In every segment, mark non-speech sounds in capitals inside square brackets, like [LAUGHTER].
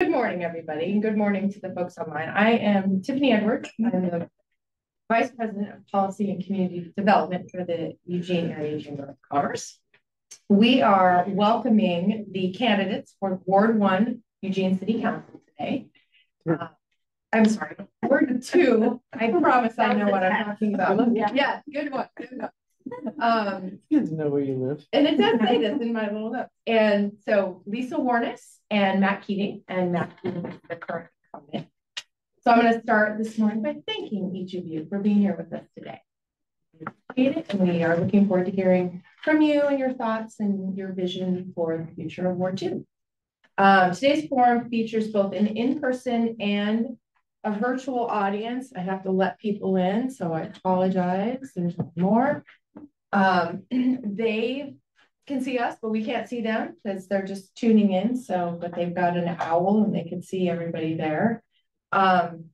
Good morning, everybody, and good morning to the folks online. I am Tiffany Edwards. I'm the Vice President of Policy and Community Development for the Eugene Area Chamber of Commerce. We are welcoming the candidates for Ward One Eugene City Council today. Uh, I'm sorry, Ward Two. I promise I know what I'm talking about. [LAUGHS] Yeah, good one. Good one. Um, [LAUGHS] Good to know where you live. and it does say this in my little note. And so Lisa Warnes and Matt Keating, and Matt Keating is the current incumbent. So I'm gonna start this morning by thanking each of you for being here with us today. We appreciate it, And we are looking forward to hearing from you and your thoughts and your vision for the future of Ward Two. Um, today's forum features both an in-person and a virtual audience. I have to let people in, so I apologize. There's more. Um, [CLEARS THROAT] they can see us, but we can't see them because they're just tuning in. So, but they've got an owl and they can see everybody there. Um,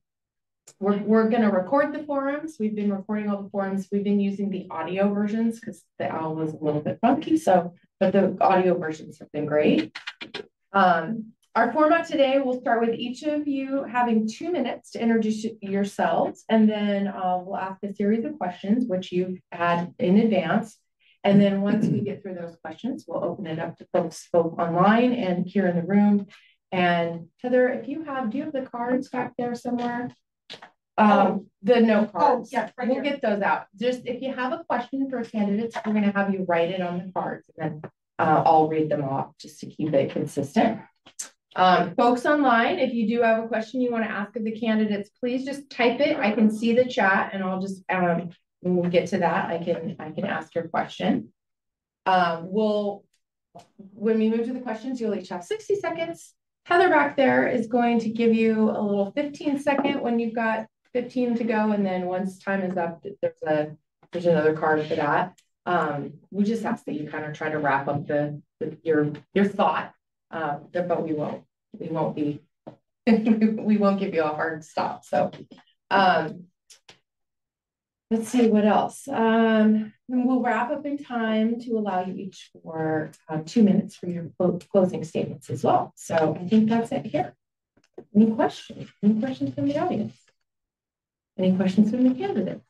we're, we're going to record the forums. We've been recording all the forums. We've been using the audio versions because the owl was a little bit funky. So, but the audio versions have been great. Um, our format today will start with each of you having two minutes to introduce yourselves, and then uh, we'll ask a series of questions, which you've had in advance. And then once we get through those questions, we'll open it up to folks both online and here in the room. And Heather, if you have, do you have the cards back there somewhere? Um, the note Oh, yeah, right We'll here. get those out. Just if you have a question for candidates, we're gonna have you write it on the cards and then uh, I'll read them off just to keep it consistent. Um, folks online, if you do have a question you want to ask of the candidates, please just type it. I can see the chat and I'll just, um, when we get to that, I can, I can ask your question. Um, we'll, when we move to the questions, you'll each have sixty seconds. Heather back there is going to give you a little 15 second when you've got fifteen to go, and then once time is up, there's a, there's another card for that. Um, we just ask that you kind of try to wrap up the, the- your, your thought, uh, but we won't, we won't be, [LAUGHS] we won't give you a hard stop, so. Um, let's see, what else? Um, we'll wrap up in time to allow you each for, uh, two minutes for your clo- closing statements as well. So I think that's it here. Any questions? Any questions from the audience? Any questions from the candidates?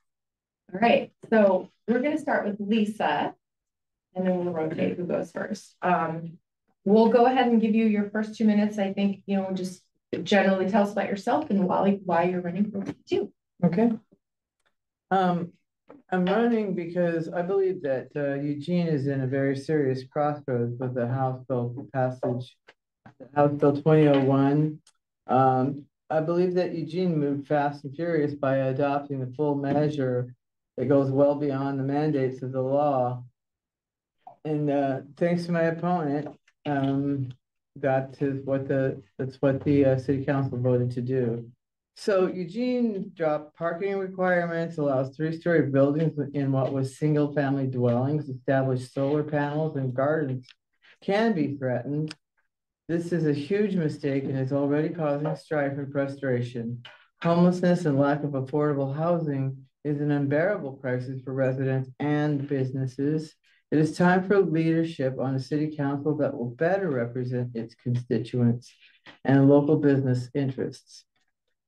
All right, so we're gonna start with Lisa. And then we'll rotate who goes first. Um, we'll go ahead and give you your first two minutes. I think, you know, just generally tell us about yourself and why, why you're running for two. Okay. Um, I'm running because I believe that uh, Eugene is in a very serious crossroads with the House Bill passage. House Bill twenty oh one. Um, I believe that Eugene moved fast and furious by adopting the full measure that goes well beyond the mandates of the law. And uh, thanks to my opponent, um, that is what the, that's what the uh, city council voted to do. So Eugene dropped parking requirements, allows three-story buildings in what was single-family dwellings, established solar panels and gardens can be threatened. This is a huge mistake and is already causing strife and frustration. Homelessness and lack of affordable housing is an unbearable crisis for residents and businesses. It is time for leadership on a city council that will better represent its constituents and local business interests.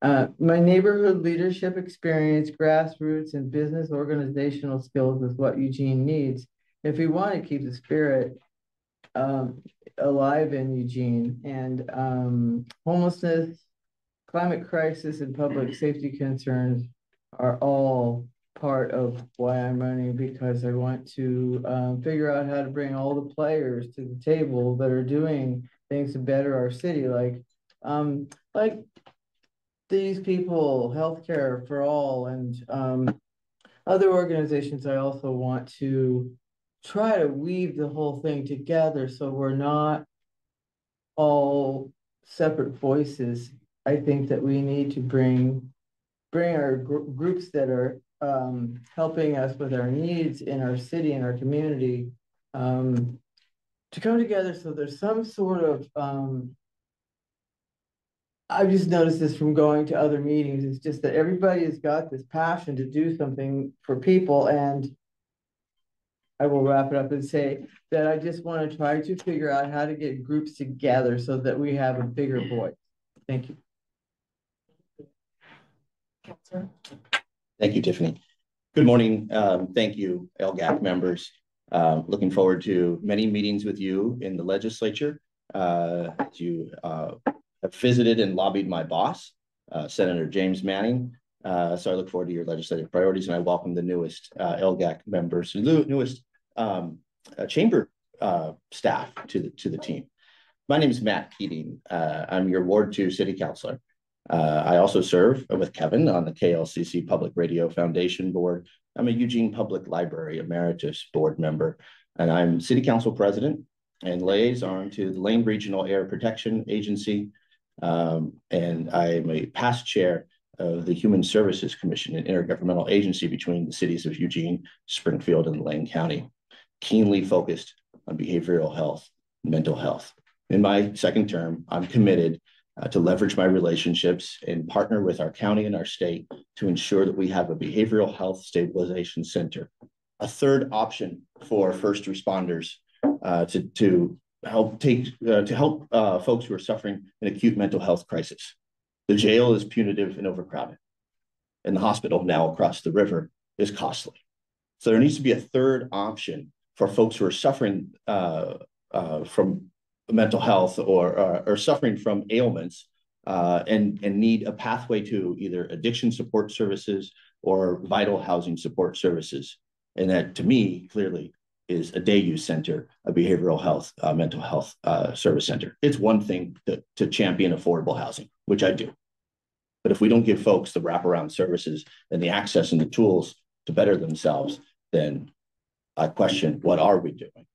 Uh, my neighborhood leadership experience, grassroots and business organizational skills is what Eugene needs. If we want to keep the spirit um, alive in Eugene and um, homelessness, climate crisis and public safety concerns are all part of why I'm running because I want to um, figure out how to bring all the players to the table that are doing things to better our city, like um, like these people, healthcare for all, and um, other organizations. I also want to try to weave the whole thing together so we're not all separate voices. I think that we need to bring bring our gr- groups that are um, helping us with our needs in our city and our community um, to come together so there's some sort of um, I've just noticed this from going to other meetings. It's just that everybody has got this passion to do something for people and I will wrap it up and say that I just want to try to figure out how to get groups together so that we have a bigger voice. Thank you. Thank you, Tiffany. Good morning. Um, thank you, LGAC members. Um, looking forward to many meetings with you in the legislature. Uh, you, uh, have visited and lobbied my boss, uh, Senator James Manning. Uh, so I look forward to your legislative priorities and I welcome the newest, uh, LGAC members, newest, um, uh, chamber, uh, staff to the, to the team. My name is Matt Keating. Uh, I'm your Ward Two City Councilor. Uh, I also serve with Kevin on the KLCC Public Radio Foundation Board. I'm a Eugene Public Library Emeritus Board member, and I'm City Council President and liaison to the Lane Regional Air Protection Agency. Um, and I'm a past chair of the Human Services Commission, an intergovernmental agency between the cities of Eugene, Springfield, and Lane County, keenly focused on behavioral health, mental health. In my second term, I'm committed uh, to leverage my relationships and partner with our county and our state to ensure that we have a behavioral health stabilization center. A third option for first responders uh, to, to help take uh, to help uh, folks who are suffering an acute mental health crisis. The jail is punitive and overcrowded, and the hospital now across the river is costly. So there needs to be a third option for folks who are suffering uh, uh, from mental health or, or, or suffering from ailments uh, and, and need a pathway to either addiction support services or vital housing support services. And that to me, clearly, is a day use center, a behavioral health, uh, mental health uh, service center. It's one thing to, to champion affordable housing, which I do. But if we don't give folks the wraparound services and the access and the tools to better themselves, then I question what are we doing?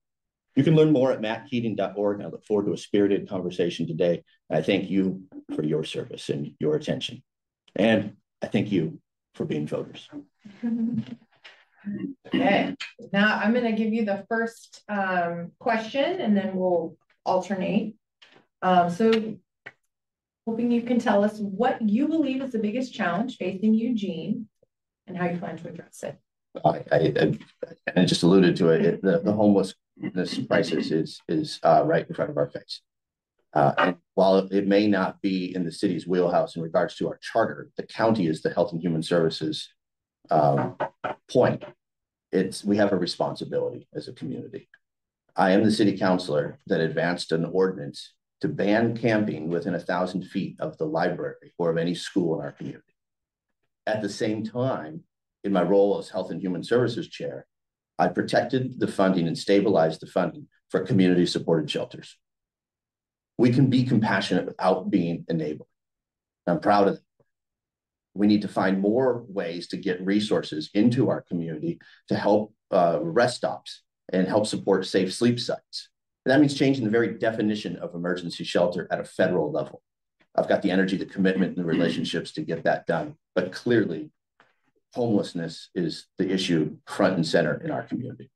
You can learn more at mattkeating.org. I look forward to a spirited conversation today. I thank you for your service and your attention. And I thank you for being voters. Okay, now I'm gonna give you the first um question and then we'll alternate. Um, so hoping you can tell us what you believe is the biggest challenge facing Eugene and how you plan to address it. I, I, I just alluded to it, it- the, the homelessness crisis is, is, uh, right in front of our face. Uh, and while it may not be in the city's wheelhouse in regards to our charter, the county is the Health and Human Services, um, point. It's, we have a responsibility as a community. I am the city councilor that advanced an ordinance to ban camping within a thousand feet of the library or of any school in our community. At the same time, in my role as Health and Human Services Chair, I protected the funding and stabilized the funding for community supported shelters. We can be compassionate without being enabling. I'm proud of that. We need to find more ways to get resources into our community to help uh, rest stops and help support safe sleep sites. And that means changing the very definition of emergency shelter at a federal level. I've got the energy, the commitment, and the relationships to get that done. But clearly, homelessness is the issue front and center in our community.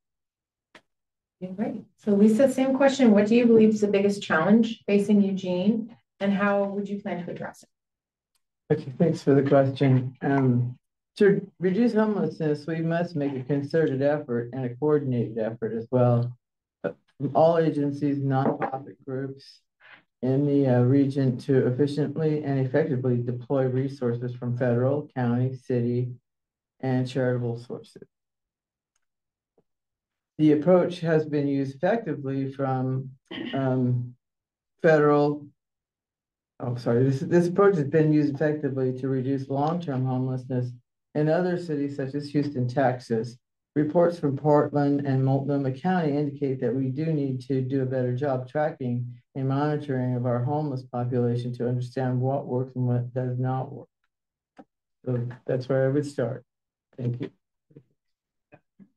Okay, Great. So Lisa, same question. What do you believe is the biggest challenge facing Eugene? And how would you plan to address it? Okay, thanks for the question. Um, to reduce homelessness, we must make a concerted effort and a coordinated effort as well. From all agencies, nonprofit groups in the uh, region to efficiently and effectively deploy resources from federal, county, city, and charitable sources. The approach has been used effectively from um, federal, oh, sorry, this, this approach has been used effectively to reduce long-term homelessness in other cities such as Houston, Texas. Reports from Portland and Multnomah County indicate that we do need to do a better job tracking and monitoring of our homeless population to understand what works and what does not work. So that's where I would start. Thank you.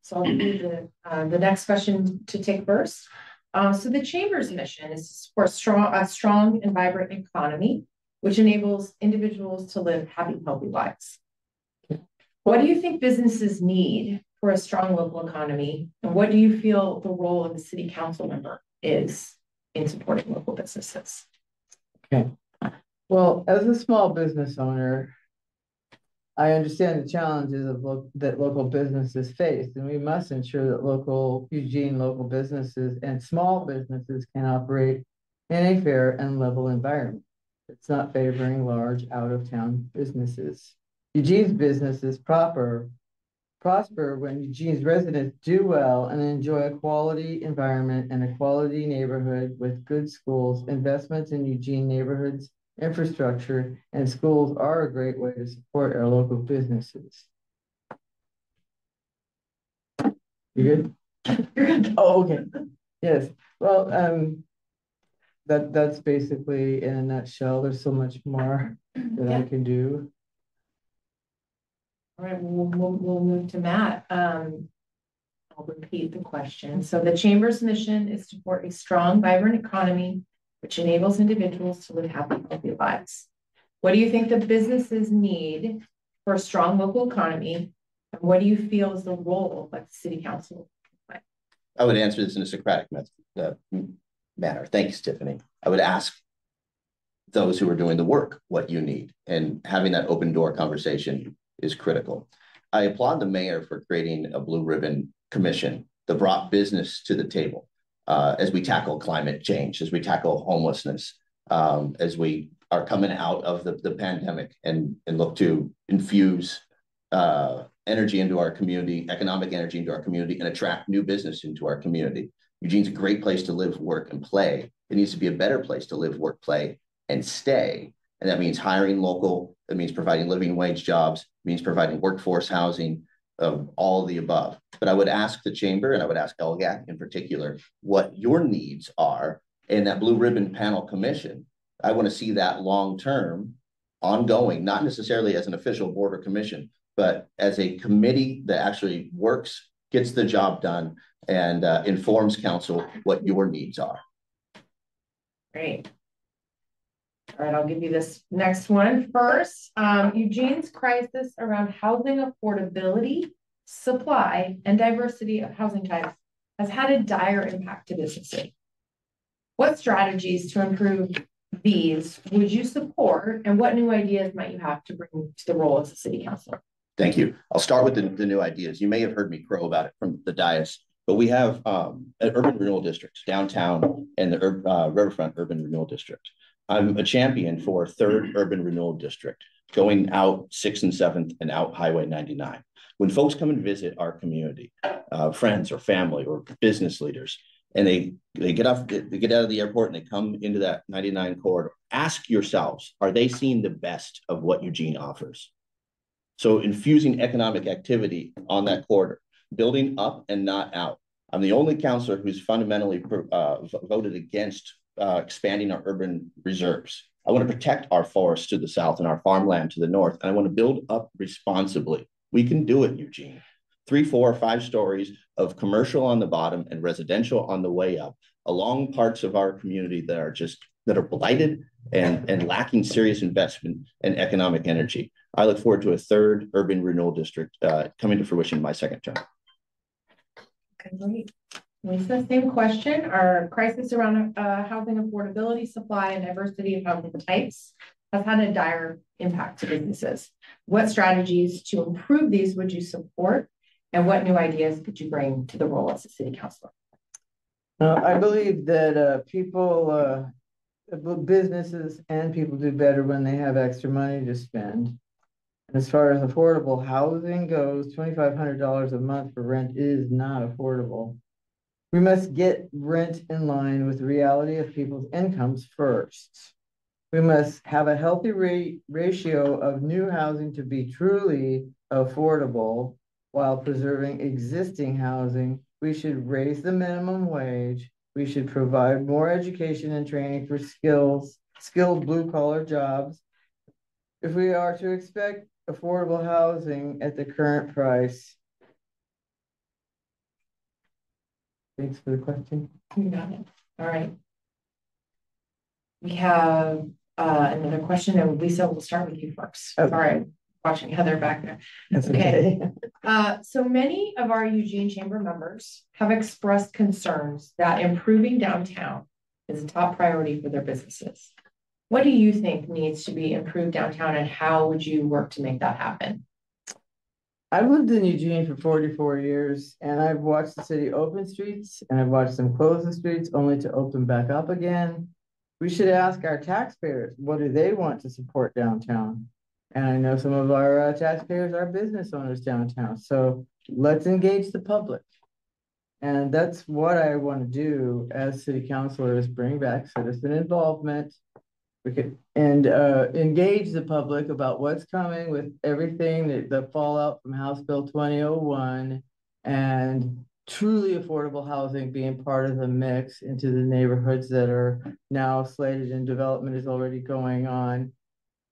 So I'll do the, uh, the next question to take first. Uh, so the Chamber's mission is to support strong, a strong and vibrant economy, which enables individuals to live happy, healthy lives. What do you think businesses need for a strong local economy? And what do you feel the role of a city council member is in supporting local businesses? Okay. Well, as a small business owner, I understand the challenges of lo- that local businesses face, and we must ensure that local Eugene local businesses and small businesses can operate in a fair and level environment. It's not favoring large out-of-town businesses. Eugene's businesses proper prosper when Eugene's residents do well and enjoy a quality environment and a quality neighborhood with good schools. Investments in Eugene neighborhoods, infrastructure, and schools are a great way to support our local businesses. You good? Oh, okay. Yes, well, um, that, that's basically in a nutshell. There's so much more that I can do. All right, we'll, we'll, we'll move to Matt. Um, I'll repeat the question. So the Chamber's mission is to support a strong, vibrant economy which enables individuals to live happy, healthy lives. What do you think the businesses need for a strong local economy? And what do you feel is the role of the city council? I would answer this in a Socratic method, uh, manner. Thanks, Tiffany. I would ask those who are doing the work what you need, and having that open door conversation is critical. I applaud the mayor for creating a blue ribbon commission that brought business to the table uh, as we tackle climate change, as we tackle homelessness, um, as we are coming out of the, the pandemic and, and look to infuse uh, energy into our community, economic energy into our community, and attract new business into our community. Eugene's a great place to live, work, and play. It needs to be a better place to live, work, play, and stay. And that means hiring local, that means providing living wage jobs, means providing workforce housing, of all of the above. But I would ask the chamber and I would ask LGAC in particular, what your needs are in that blue ribbon panel commission. I want to see that long-term, ongoing, not necessarily as an official board or commission, but as a committee that actually works, gets the job done, and uh, informs council what your needs are. Great. All right, I'll give you this next one first. Um, Eugene's crisis around housing affordability, supply, and diversity of housing types has had a dire impact to businesses. What strategies to improve these would you support, and what new ideas might you have to bring to the role as a city councilor? Thank you. I'll start with the, the new ideas. You may have heard me crow about it from the dais, but we have um, an urban renewal districts downtown and the uh, Riverfront Urban Renewal District. I'm a champion for third urban renewal district, going out sixth and seventh and out Highway ninety-nine. When folks come and visit our community, uh, friends or family or business leaders, and they, they get off, they get out of the airport and they come into that ninety-nine corridor, ask yourselves, are they seeing the best of what Eugene offers? So infusing economic activity on that corridor, building up and not out. I'm the only councilor who's fundamentally uh, voted against uh, expanding our urban reserves. I want to protect our forests to the south and our farmland to the north, and I want to build up responsibly. We can do it, Eugene. Three, four, five stories of commercial on the bottom and residential on the way up, along parts of our community that are just that are blighted and, and lacking serious investment and economic energy. I look forward to a third urban renewal district uh, coming to fruition in my second term. Okay, great. Lisa, same question. Our crisis around uh housing affordability, supply, and diversity of housing types has had a dire impact to businesses. What strategies to improve these would you support? And what new ideas could you bring to the role as a city councilor? Uh, I believe that, uh, people, uh, businesses and people do better when they have extra money to spend. As far as affordable housing goes, twenty-five hundred dollars a month for rent is not affordable. We must get rent in line with the reality of people's incomes first. We must have a healthy rate, ratio of new housing to be truly affordable while preserving existing housing. We should raise the minimum wage. We should provide more education and training for skills, skilled blue collar jobs. If we are to expect affordable housing at the current price. Thanks for the question. You got it. All right. We have uh another question, and Lisa, we'll start with you first. Okay. Sorry, watching Heather back there. That's Okay. Uh, so many of our Eugene Chamber members have expressed concerns that improving downtown is a top priority for their businesses. What do you think needs to be improved downtown and how would you work to make that happen? I've lived in Eugene for forty-four years and I've watched the city open streets and I've watched them close the streets only to open back up again. we should ask our taxpayers, what do they want to support downtown? And I know some of our uh, taxpayers are business owners downtown, so let's engage the public. And that's what I want to do as city councilor is bring back citizen involvement. Could, and uh, engage the public about what's coming with everything that the fallout from House Bill twenty oh one. And truly affordable housing being part of the mix into the neighborhoods that are now slated and development is already going on.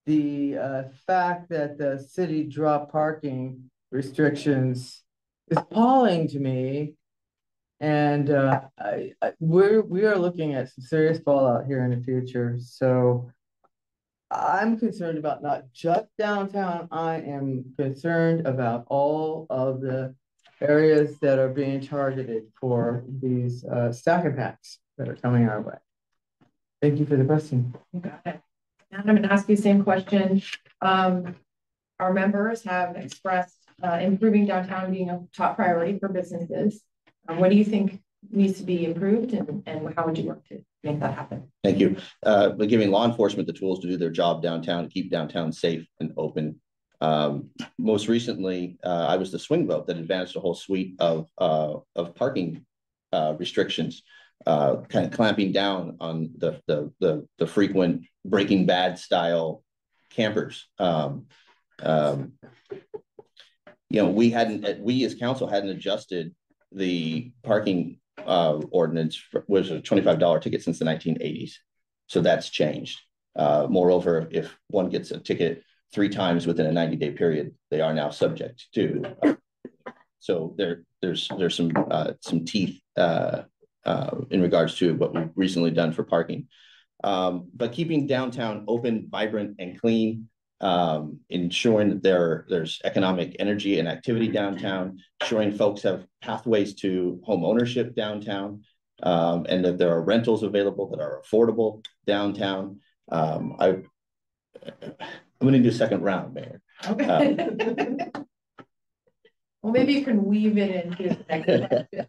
The uh fact that the city dropped parking restrictions is appalling to me. And uh I I we're we are looking at some serious fallout here in the future, so. I'm concerned about not just downtown, I am concerned about all of the areas that are being targeted for these uh stack packs that are coming our way. Thank you for the question. You got it. And I'm gonna ask you the same question. Um, our members have expressed, uh, improving downtown being a top priority for businesses. Um, what do you think needs to be improved and, and how would you work to make that happen? Thank you. Uh, but giving law enforcement the tools to do their job downtown, to keep downtown safe and open. Um, most recently, uh, I was the swing vote that advanced a whole suite of, uh, of parking, uh, restrictions. Uh, kind of clamping down on the, the, the, the frequent Breaking Bad style campers. Um, um, you know, we hadn't, we as council hadn't adjusted the parking uh ordinance was a twenty-five dollar ticket since the nineteen eighties. So that's changed. Uh, moreover, if one gets a ticket three times within a ninety-day period, they are now subject to. uh, So there, there's, there's some, uh, some teeth, uh, uh, in regards to what we've recently done for parking. Um, but keeping downtown open, vibrant and clean, um, ensuring that there, there's economic energy and activity downtown, ensuring folks have pathways to home ownership downtown, um, and that there are rentals available that are affordable downtown. Um, I, I'm gonna do a second round, Mayor. Okay. [LAUGHS] Well, maybe you can weave it into the next question.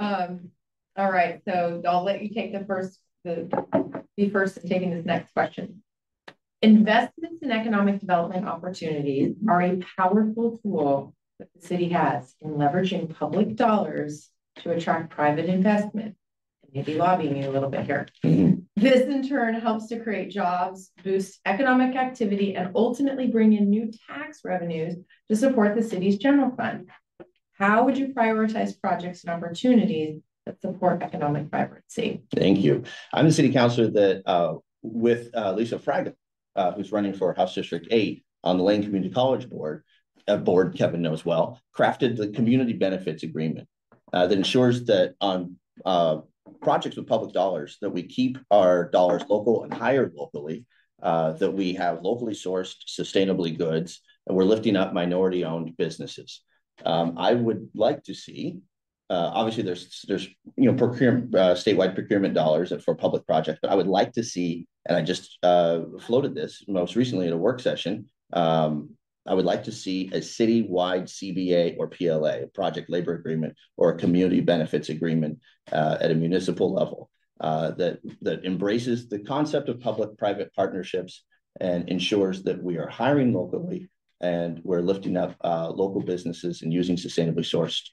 Um, all right, so I'll let you take the first, the, be first in taking this next question. Investments in economic development opportunities are a powerful tool that the city has in leveraging public dollars to attract private investment. Maybe lobbying you a little bit here. Mhm. This in turn helps to create jobs, boost economic activity, and ultimately bring in new tax revenues to support the city's general fund. How would you prioritize projects and opportunities that support economic vibrancy? Thank you. I'm the city councilor that, uh, with, uh, Lisa Fragala, uh, who's running for House District Eight on the Lane Community College Board, a board Kevin knows well, crafted the community benefits agreement. Uh, that ensures that on, uh, projects with public dollars, that we keep our dollars local and hired locally. Uh, that we have locally sourced sustainably goods, and we're lifting up minority-owned businesses. Um, I would like to see, uh, obviously, there's, there's, you know, procurement, uh, statewide procurement dollars for public projects, but I would like to see, and I just, uh, floated this most recently at a work session. Um, I would like to see a citywide CBA or PLA, a project labor agreement, or a community benefits agreement, uh, at a municipal level. Uh, that, that embraces the concept of public-private partnerships and ensures that we are hiring locally and we're lifting up uh local businesses and using sustainably sourced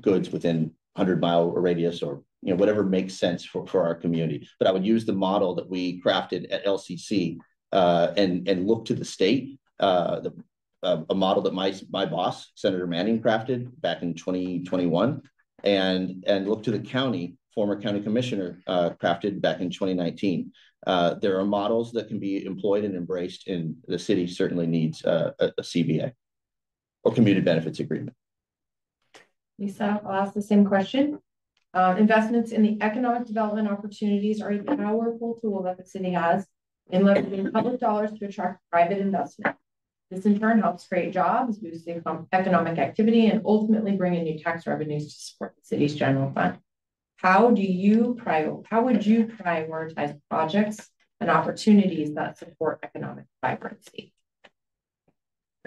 goods within hundred mile radius or you know whatever makes sense for for our community. But I would use the model that we crafted at LCC uh and and look to the state uh the uh, a model that my my boss Senator Manning crafted back in 2021 and and look to the county former county commissioner uh crafted back in 2019 uh, there are models that can be employed and embraced and the city certainly needs uh, a, a CBA or community benefits agreement. Lisa, I'll ask the same question. Uh, investments in the economic development opportunities are a powerful tool that the city has in leveraging public dollars to attract private investment. This in turn helps create jobs, boost economic activity, and ultimately bring in new tax revenues to support the city's general fund. How do you prior, how would you prioritize projects and opportunities that support economic vibrancy?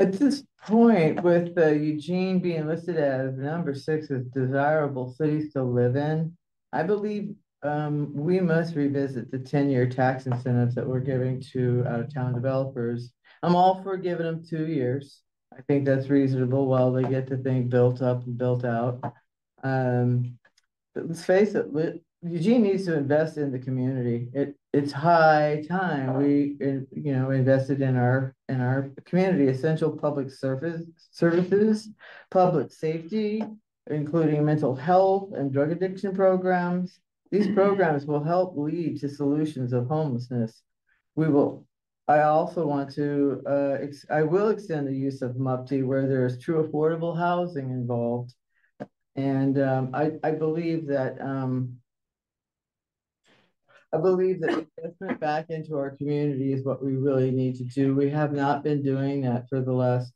At this point, with uh, Eugene being listed as number six as desirable cities to live in, I believe um, we must revisit the ten-year tax incentives that we're giving to out-of-town developers. I'm all for giving them two years. I think that's reasonable while they get the thing built up and built out. Um, but let's face it, Eugene needs to invest in the community. It, it's high time we, you know, invested in our, in our community, essential public service, services, public safety, including mental health and drug addiction programs. These programs will help lead to solutions of homelessness. We will, I also want to, uh, ex- I will extend the use of MUPTE where there is true affordable housing involved. And, um, I, I believe that, um, I believe that investment back into our community is what we really need to do. We have not been doing that for the last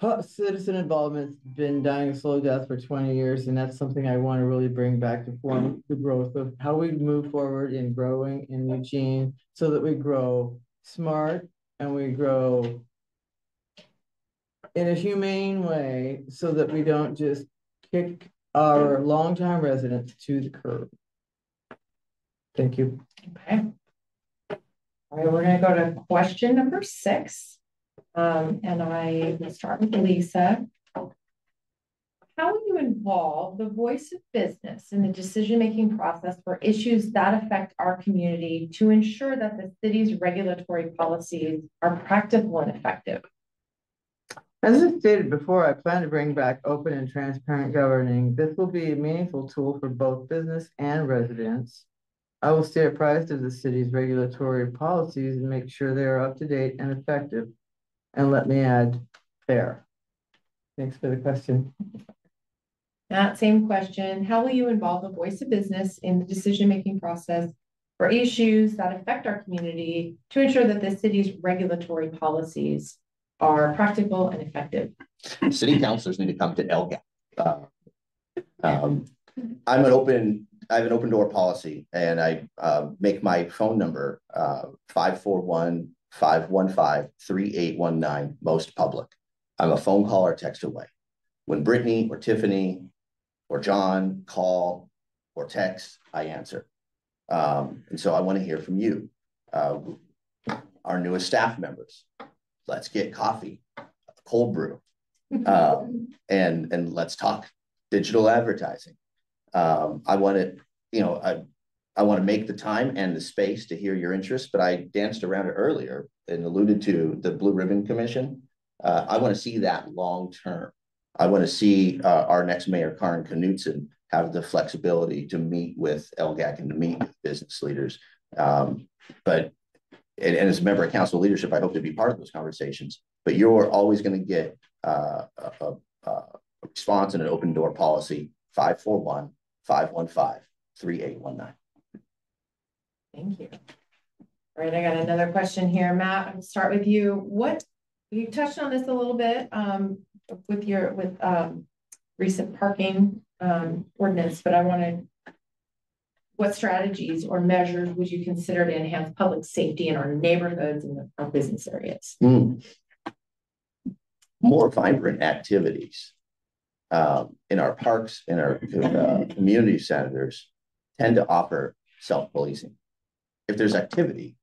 uh, citizen involvement's been dying a slow death for twenty years, and that's something I want to really bring back to form the growth of how we move forward in growing in Eugene so that we grow smart and we grow in a humane way so that we don't just kick our longtime residents to the curb. Thank you. Okay. All right, we're gonna go to question number six. Um, and I will start with Lisa. How will you involve the voice of business in the decision-making process for issues that affect our community to ensure that the city's regulatory policies are practical and effective? As I stated before, I plan to bring back open and transparent governing. This will be a meaningful tool for both business and residents. I will stay apprised of the city's regulatory policies and make sure they are up to date and effective. And let me add, fair. Thanks for the question. That same question, how will you involve the voice of business in the decision-making process for issues that affect our community to ensure that the city's regulatory policies are practical and effective? City councilors need to come to LGAC. Uh, Um, I'm an open, I have an open door policy and I, uh, make my phone number, uh, five four one, five one five, three eight one nine, most public. I'm a phone call or text away. When Brittany or Tiffany or John call or text, I answer. Um, and so I want to hear from you. Uh, our newest staff members, let's get coffee, cold brew. Um, [LAUGHS] and, and let's talk digital advertising. Um, I want to, you know, I, I want to make the time and the space to hear your interest, but I danced around it earlier and alluded to the Blue Ribbon Commission. Uh, I want to see that long term. I want to see, uh, our next mayor, Kaarin Knudson, have the flexibility to meet with LGAC and to meet with business leaders. Um, but, and, and as a member of council leadership, I hope to be part of those conversations, but you're always going to get, uh, a, a, a response and an open door policy, 541 515 3819. Thank you. All right, I got another question here. Matt, I'll start with you. What, you touched on this a little bit, um, with your, with, um, recent parking, um, ordinance, but I wanted what strategies or measures would you consider to enhance public safety in our neighborhoods and our business areas? Hmm. More vibrant activities. Um, in our parks, in our, [LAUGHS] uh, community centers tend to offer self-policing. If there's activity.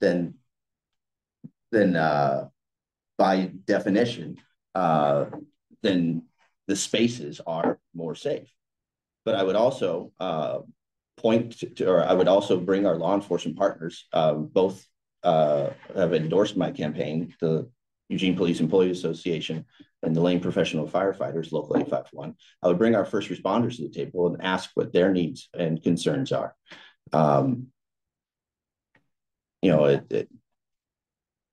Then. Then, uh, by definition, uh, then the spaces are more safe. But I would also, uh, point to- or I would also bring our law enforcement partners, um, both uh, have endorsed my campaign, the Eugene Police Employees Association and the Lane Professional Firefighters, Local 851. I would bring our first responders to the table and ask what their needs and concerns are. Um, you know, it, it,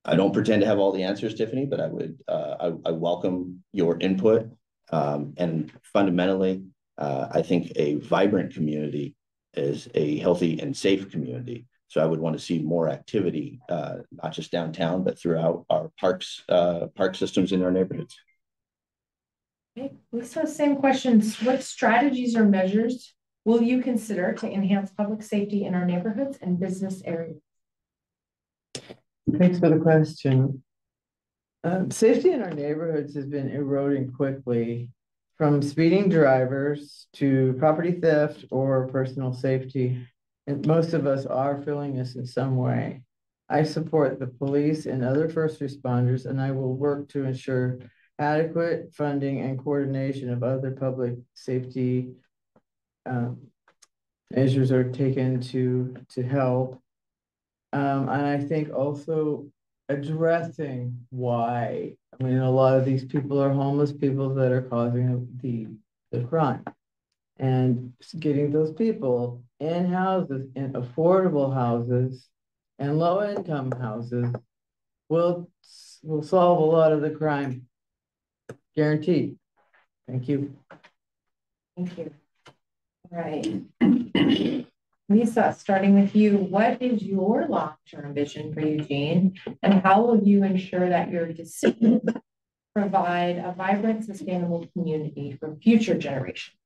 I don't pretend to have all the answers, Tiffany, but I would, uh, I, I welcome your input. Um, and fundamentally, uh, I think a vibrant community is a healthy and safe community. So I would want to see more activity, uh, not just downtown, but throughout our parks, uh, park systems in our neighborhoods. Okay, Lisa, same questions. What strategies or measures will you consider to enhance public safety in our neighborhoods and business areas? Thanks for the question. Um, safety in our neighborhoods has been eroding quickly. from speeding drivers to property theft or personal safety. And most of us are feeling this in some way. I support the police and other first responders, and I will work to ensure adequate funding and coordination of other public safety um, measures are taken to, to help. Um, and I think also addressing why, I mean, a lot of these people are homeless people that are causing the, the crime. And getting those people in houses, in affordable houses and low income houses will, will solve a lot of the crime. Guaranteed. Thank you. Thank you. All right. [CLEARS THROAT] Lisa, starting with you, what is your long-term vision for Eugene? And how will you ensure that your decisions provide a vibrant, sustainable community for future generations?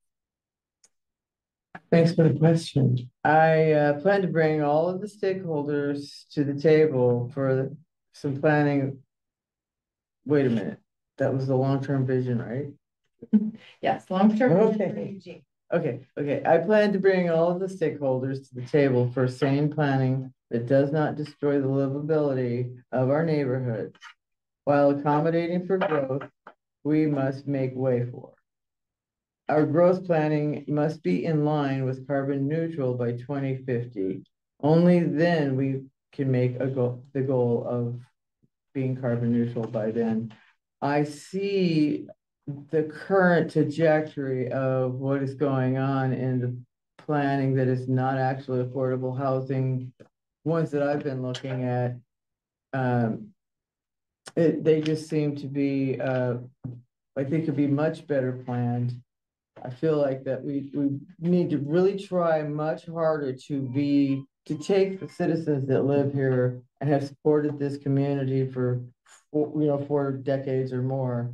Thanks for the question. I uh, plan to bring all of the stakeholders to the table for some planning. Wait a minute, that was the long-term vision, right? [LAUGHS] Yes, long-term vision for Okay. Eugene. Okay, okay, I plan to bring all of the stakeholders to the table for sane planning that does not destroy the livability of our neighborhoods. While accommodating for growth, we must make way for. Our growth planning must be in line with carbon neutral by twenty fifty. Only then we can make a goal, the goal of being carbon neutral by then. I see the current trajectory of what is going on in the planning that is not actually affordable housing, ones that I've been looking at. Um, it, they just seem to be, uh, like they could be much better planned. I feel like that we, we need to really try much harder to be, to take the citizens that live here and have supported this community for, you know, for decades or more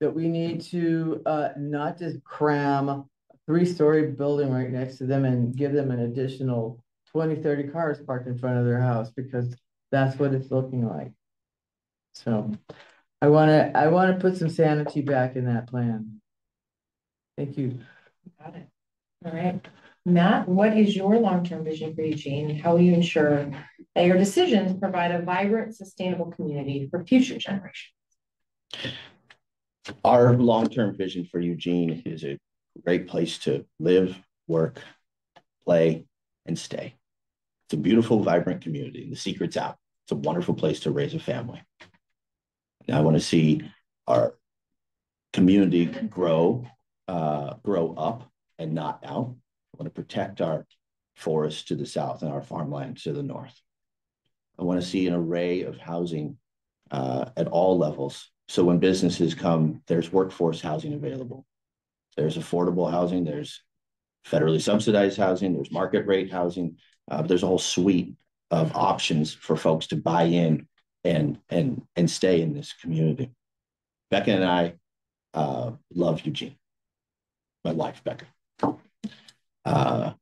that we need to uh not just cram a three-story building right next to them and give them an additional 20, 30 cars parked in front of their house because that's what it's looking like. So I wanna, I wanna put some sanity back in that plan. Thank you. Got it. All right. Matt, what is your long-term vision for Eugene? How will you ensure that your decisions provide a vibrant, sustainable community for future generations? Our long-term vision for Eugene is a great place to live, work, play, and stay. It's a beautiful, vibrant community. The secret's out. It's a wonderful place to raise a family. And I want to see our community grow, uh, grow up and not out. I want to protect our forests to the south and our farmland to the north. I want to see an array of housing uh, at all levels. So when businesses come, there's workforce housing available. There's affordable housing, there's federally subsidized housing, there's market rate housing. Uh, there's a whole suite of options for folks to buy in and and and stay in this community. Becca and I uh, love Eugene. My wife, Becca. Uh,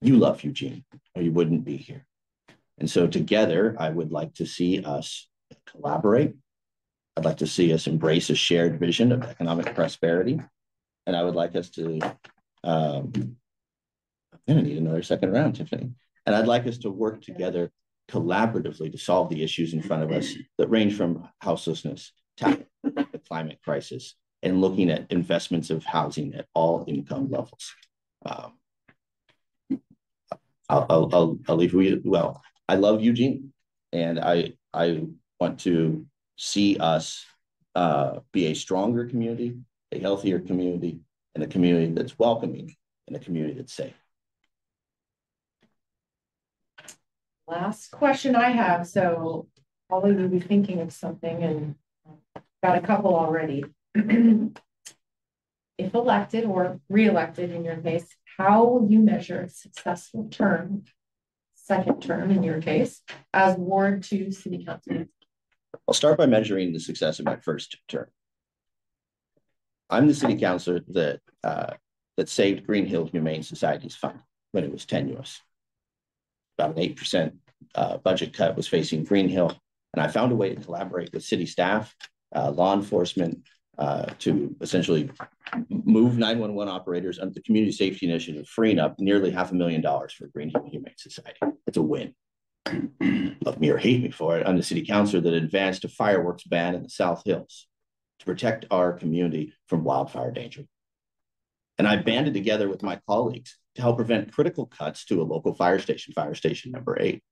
you love Eugene, or you wouldn't be here. And so together, I would like to see us collaborate. I'd like to see us embrace a shared vision of economic prosperity. And I would like us to, um, I'm gonna need another second round, Tiffany. And I'd like us to work together collaboratively to solve the issues in front of us that range from houselessness, tax, the climate crisis, and looking at investments of housing at all income levels. Um, I'll, I'll, I'll, leave you, well, I love Eugene and I, I want to see us uh, be a stronger community, a healthier community, and a community that's welcoming and a community that's safe. Last question I have, so probably you'll be thinking of something and got a couple already. [CLEARS THROAT] If elected or re-elected in your case, how will you measure successful term? Second term in your case, as Ward Two City Council. I'll start by measuring the success of my first term. I'm the city councilor that uh, that saved Greenhill Humane Society's fund when it was tenuous. About an eight percent uh, budget cut was facing Greenhill, and I found a way to collaborate with city staff, uh, law enforcement, uh, to essentially move nine-one-one operators under the Community Safety Initiative, freeing up nearly half a million dollars for Green Humane Society. It's a win. [CLEARS THROAT] Love me or hate me for it, I'm the city councilor that advanced a fireworks ban in the South Hills to protect our community from wildfire danger. And I banded together with my colleagues to help prevent critical cuts to a local fire station, fire station number eight.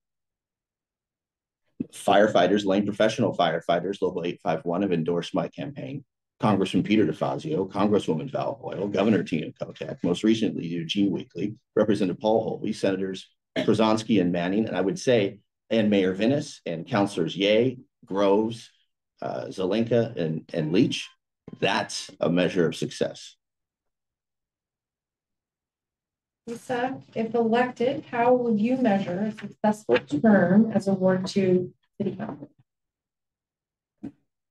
Firefighters, lane professional firefighters, Local 851 have endorsed my campaign. Congressman Peter DeFazio, Congresswoman Val Hoyle, Governor Tina Kotek, most recently Eugene Weekly, Representative Paul Holvey, Senators Prozanski and Manning, and I would say, and Mayor Vinis and Councilors Yeh, Groves, uh, Zelenka and, and Leech. That's a measure of success. Lisa, if elected, how will you measure a successful term as a Ward Two city council?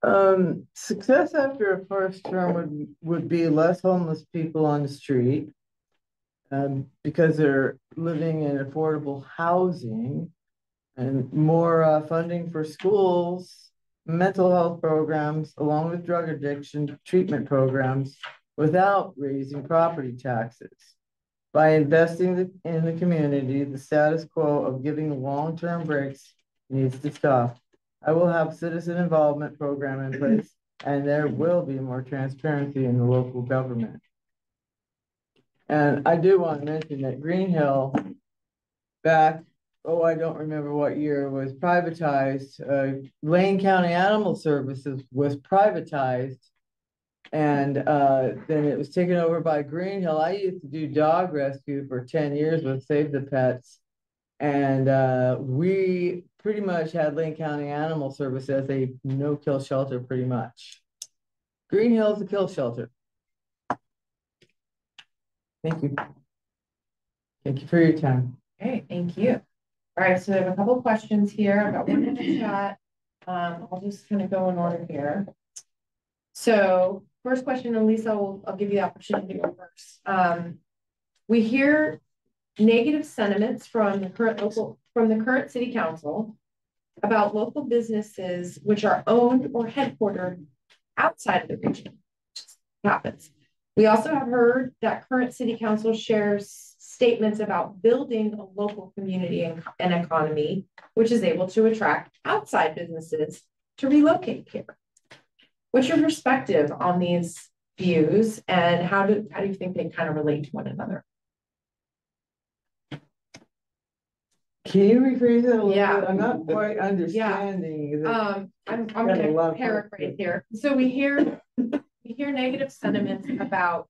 Um, success after a first term would, would be less homeless people on the street. Um, because they're living in affordable housing and more uh, funding for schools, mental health programs, along with drug addiction treatment programs without raising property taxes. By investing in the community, the status quo of giving long-term breaks needs to stop. I will have citizen involvement program in place, and there will be more transparency in the local government. And I do want to mention that Greenhill, back, oh, I don't remember what year, was privatized. Uh, Lane County Animal Services was privatized. And uh, then it was taken over by Greenhill. I used to do dog rescue for ten years with Save the Pets. And uh, we pretty much had Lane County Animal Service as a no-kill shelter, pretty much. Greenhill's a kill shelter. Thank you. Thank you for your time. Okay, thank you. All right, so we have a couple questions here. I've got one in the chat. Um, I'll just kind of go in order here. So first question, and Lisa, will I'll give you the opportunity to go first. Um, we hear negative sentiments from the current local, from the current city council about local businesses which are owned or headquartered outside of the region. Just Happens. We also have heard that current city council shares statements about building a local community and, and economy, which is able to attract outside businesses to relocate here. What's your perspective on these views and how do, how do you think they kind of relate to one another? Can you rephrase that a little Yeah. bit? I'm not quite understanding. the- Um, I'm, I'm Got a lot gonna of paraphrase here. So we hear, we hear negative sentiments about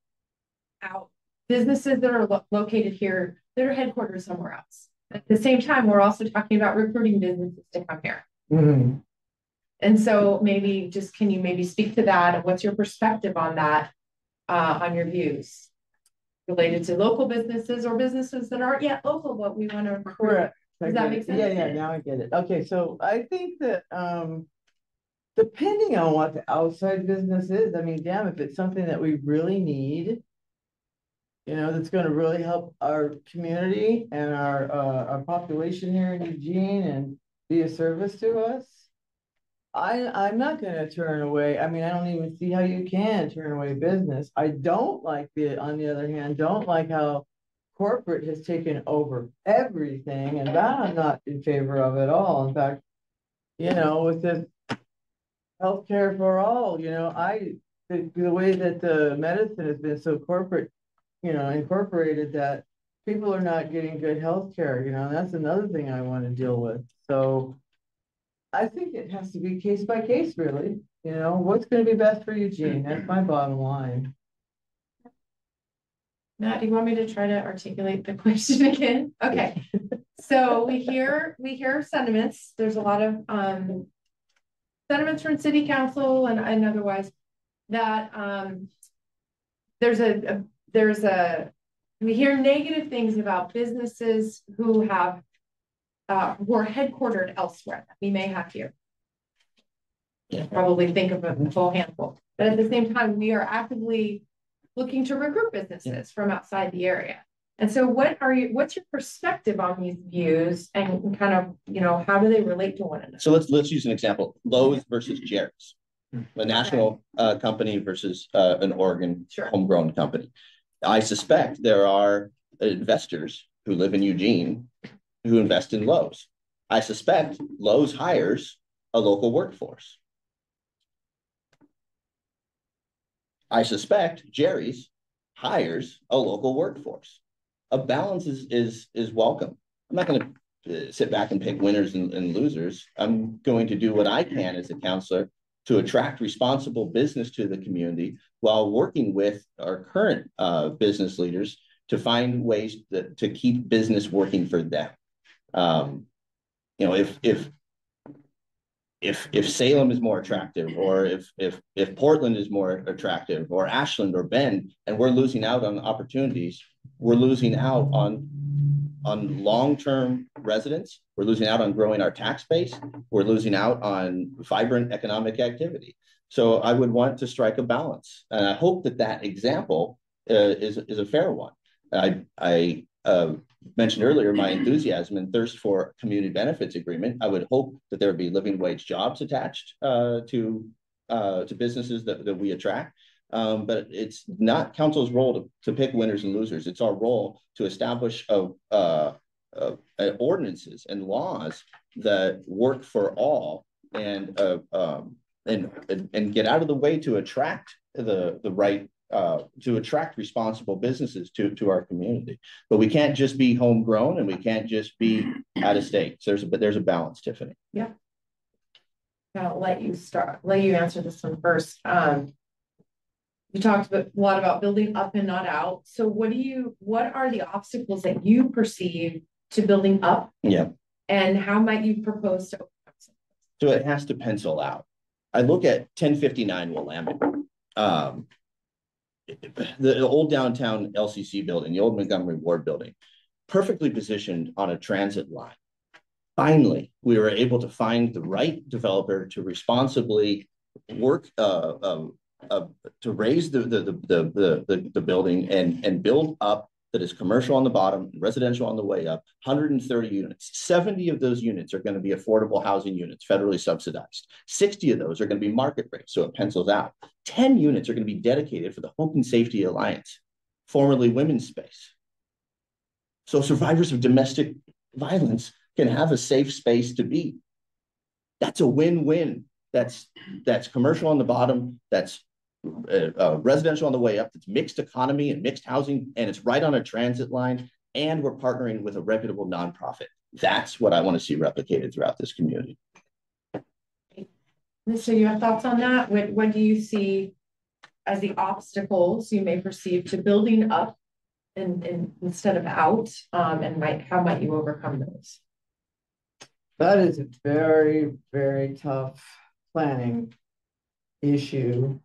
out businesses that are lo- located here that are headquartered somewhere else. At the same time, we're also talking about recruiting businesses to come here. Mhm. And so maybe just, can you maybe speak to that? And what's your perspective on that? Uh, on your views? Related to local businesses or businesses that aren't yet local, but we want to. recruit. Does that make sense? Yeah, yeah, now I get it. Okay, so I think that, um, depending on what the outside business is, I mean, damn, if it's something that we really need, you know, that's gonna really help our community and our, uh, our population here in Eugene and be a service to us. I, I'm not gonna turn away, I mean, I don't even see how you can turn away business. I don't like the, on the other hand, don't like how corporate has taken over everything, and that I'm not in favor of at all. In fact, you know, with this healthcare for all, you know, I, the, the way that the medicine has been so corporate, you know, incorporated that people are not getting good healthcare, you know, that's another thing I want to deal with. So I think it has to be case by case, really. You know, what's gonna be best for Eugene? That's my bottom line. Matt, do you want me to try to articulate the [LAUGHS] question again? Okay, so we hear, we hear sentiments, there's a lot of, um. Sentiments from city council and, and otherwise, that, um. There's a, a- there's a, we hear negative things about businesses who have. Uh, who are headquartered elsewhere, that we may have here. Yeah. Probably think of a full handful, but at the same time, we are actively looking to recruit businesses from outside the area. And so what are you, what's your perspective on these views and kind of, you know, how do they relate to one another? So let's, let's use an example, Lowe's versus Jerry's. a national uh company versus uh an Oregon Sure. homegrown company. I suspect there are investors who live in Eugene who invest in Lowe's. I suspect Lowe's hires a local workforce. I suspect Jerry's hires a local workforce. A balance is is is welcome. I'm not gonna uh, sit back and pick winners and, and losers. I'm going to do what I can as a councilor to attract responsible business to the community while working with our current uh, business leaders to find ways that, to keep business working for them. Um, you know, if if if if Salem is more attractive, or if if if Portland is more attractive, or Ashland or Bend, and we're losing out on opportunities, we're losing out on on long-term residents. We're losing out on growing our tax base. We're losing out on vibrant economic activity. So I would want to strike a balance, and I hope that that example uh, is is a fair one. I I uh, mentioned earlier my enthusiasm and thirst for community benefits agreement. I would hope that there would be living wage jobs attached uh, to uh, to businesses that, that we attract. Um, but it's not council's role to, to pick winners and losers. It's our role to establish a, uh, uh, ordinances and laws that work for all and uh, um, and and get out of the way to attract the the right uh, to attract responsible businesses to, to our community. But we can't just be homegrown and we can't just be out of state. So there's a, but there's a balance, Tiffany. Yeah. I'll let you start, let you answer this one first. Um. You talked a lot about building up and not out. So what do you, what are the obstacles that you perceive to building up? Yeah. And how might you propose to? So it has to pencil out. I look at ten fifty-nine Willamette. Um. The, the old downtown LCC building, the old Montgomery Ward building, perfectly positioned on a transit line. Finally, we were able to find the right developer to responsibly work, uh, um, uh, to raze the, the, the, the, the, the building and, and build up that is commercial on the bottom, residential on the way up, hundred and thirty units. Seventy of those units are gonna be affordable housing units, federally subsidized. Sixty of those are gonna be market rate, so it pencils out. Ten units are gonna be dedicated for the Hope and Safety Alliance, formerly Womenspace. So survivors of domestic violence can have a safe space to be. That's a win-win. That's, that's commercial on the bottom, that's uh, uh, residential on the way up, that's mixed economy and mixed housing, and it's right on a transit line. And we're partnering with a reputable nonprofit. That's what I want to see replicated throughout this community. So you have thoughts on that? What, what do you see as the obstacles you may perceive to building up? And, and instead of out, um, and might, how might you overcome those? That is a very, very tough planning issue.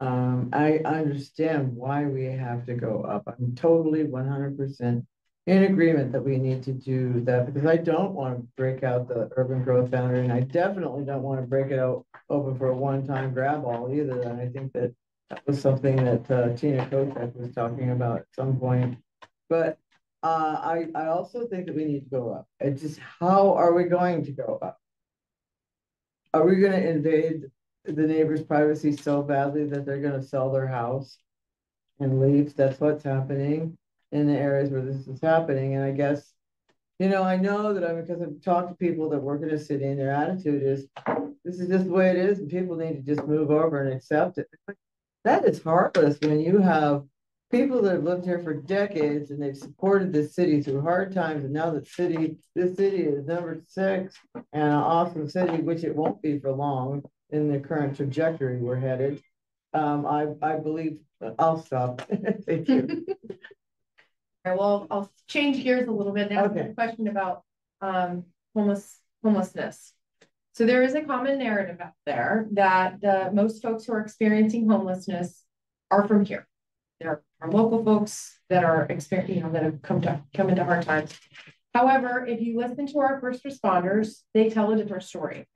Um, I understand why we have to go up. I'm totally one hundred percent in agreement that we need to do that because I don't want to break out the urban growth boundary and I definitely don't want to break it out open for a one-time grab all either. And I think that that was something that uh, Tina Kotek was talking about at some point. But uh, I, I also think that we need to go up. It's just, how are we going to go up? Are we gonna invade the neighbor's privacy so badly that they're gonna sell their house? And leave? That's what's happening in the areas where this is happening, and I guess. You know, I know that I, because I've talked to people that work in a city and their attitude is, this is just the way it is, and people need to just move over and accept it. That is heartless when you have people that have lived here for decades and they've supported this city through hard times, and now the city, this city is number six and an awesome city, which it won't be for long in the current trajectory we're headed. Um, I, I believe, I'll stop. [LAUGHS] Thank you. Right, [LAUGHS] well, I'll change gears a little bit ask Okay. a question about um homeless homelessness. So there is a common narrative out there that the most folks who are experiencing homelessness are from here. They're local folks that are experiencing, you know, that have come to come into hard times. However, if you listen to our first responders, they tell a different story.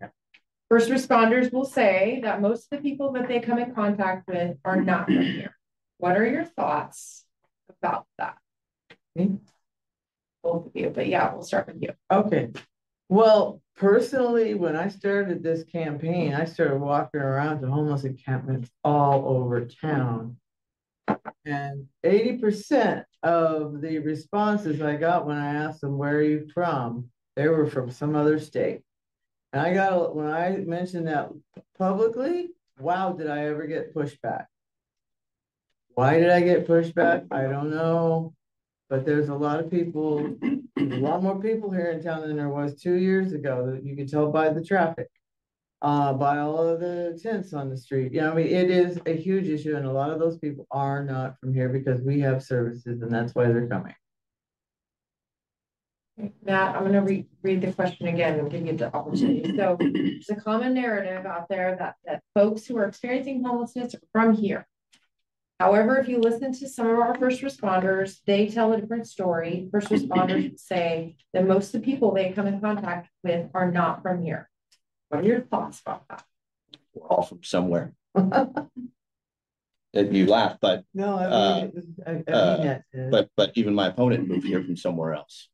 First responders will say that most of the people that they come in contact with are not from here. What are your thoughts about that? Me? Both of you, but yeah, we'll start with you. Okay, Well, personally, when I started this campaign, I started walking around to homeless encampments all over town. And eighty percent of the responses I got when I asked them, where are you from? They were from some other state. And I got, when I mentioned that publicly, wow, did I ever get pushback? Why did I get pushback? I don't know. But there's a lot of people, a lot more people here in town than there was two years ago, that you can tell by the traffic. Uh, by all of the tents on the street, you know, I mean, it is a huge issue and a lot of those people are not from here because we have services and that's why they're coming. Matt, I'm gonna re- read the question again and give you the opportunity. So there's a common narrative out there that, that folks who are experiencing homelessness are from here. However, if you listen to some of our first responders, they tell a different story. First responders [CLEARS THROAT] say that most of the people they come in contact with are not from here. What are your thoughts about that? We're all from somewhere. [LAUGHS] If you laugh, but, No, I Uh, mean, I, I mean uh, that. uh, but, but even my opponent moved here from somewhere else.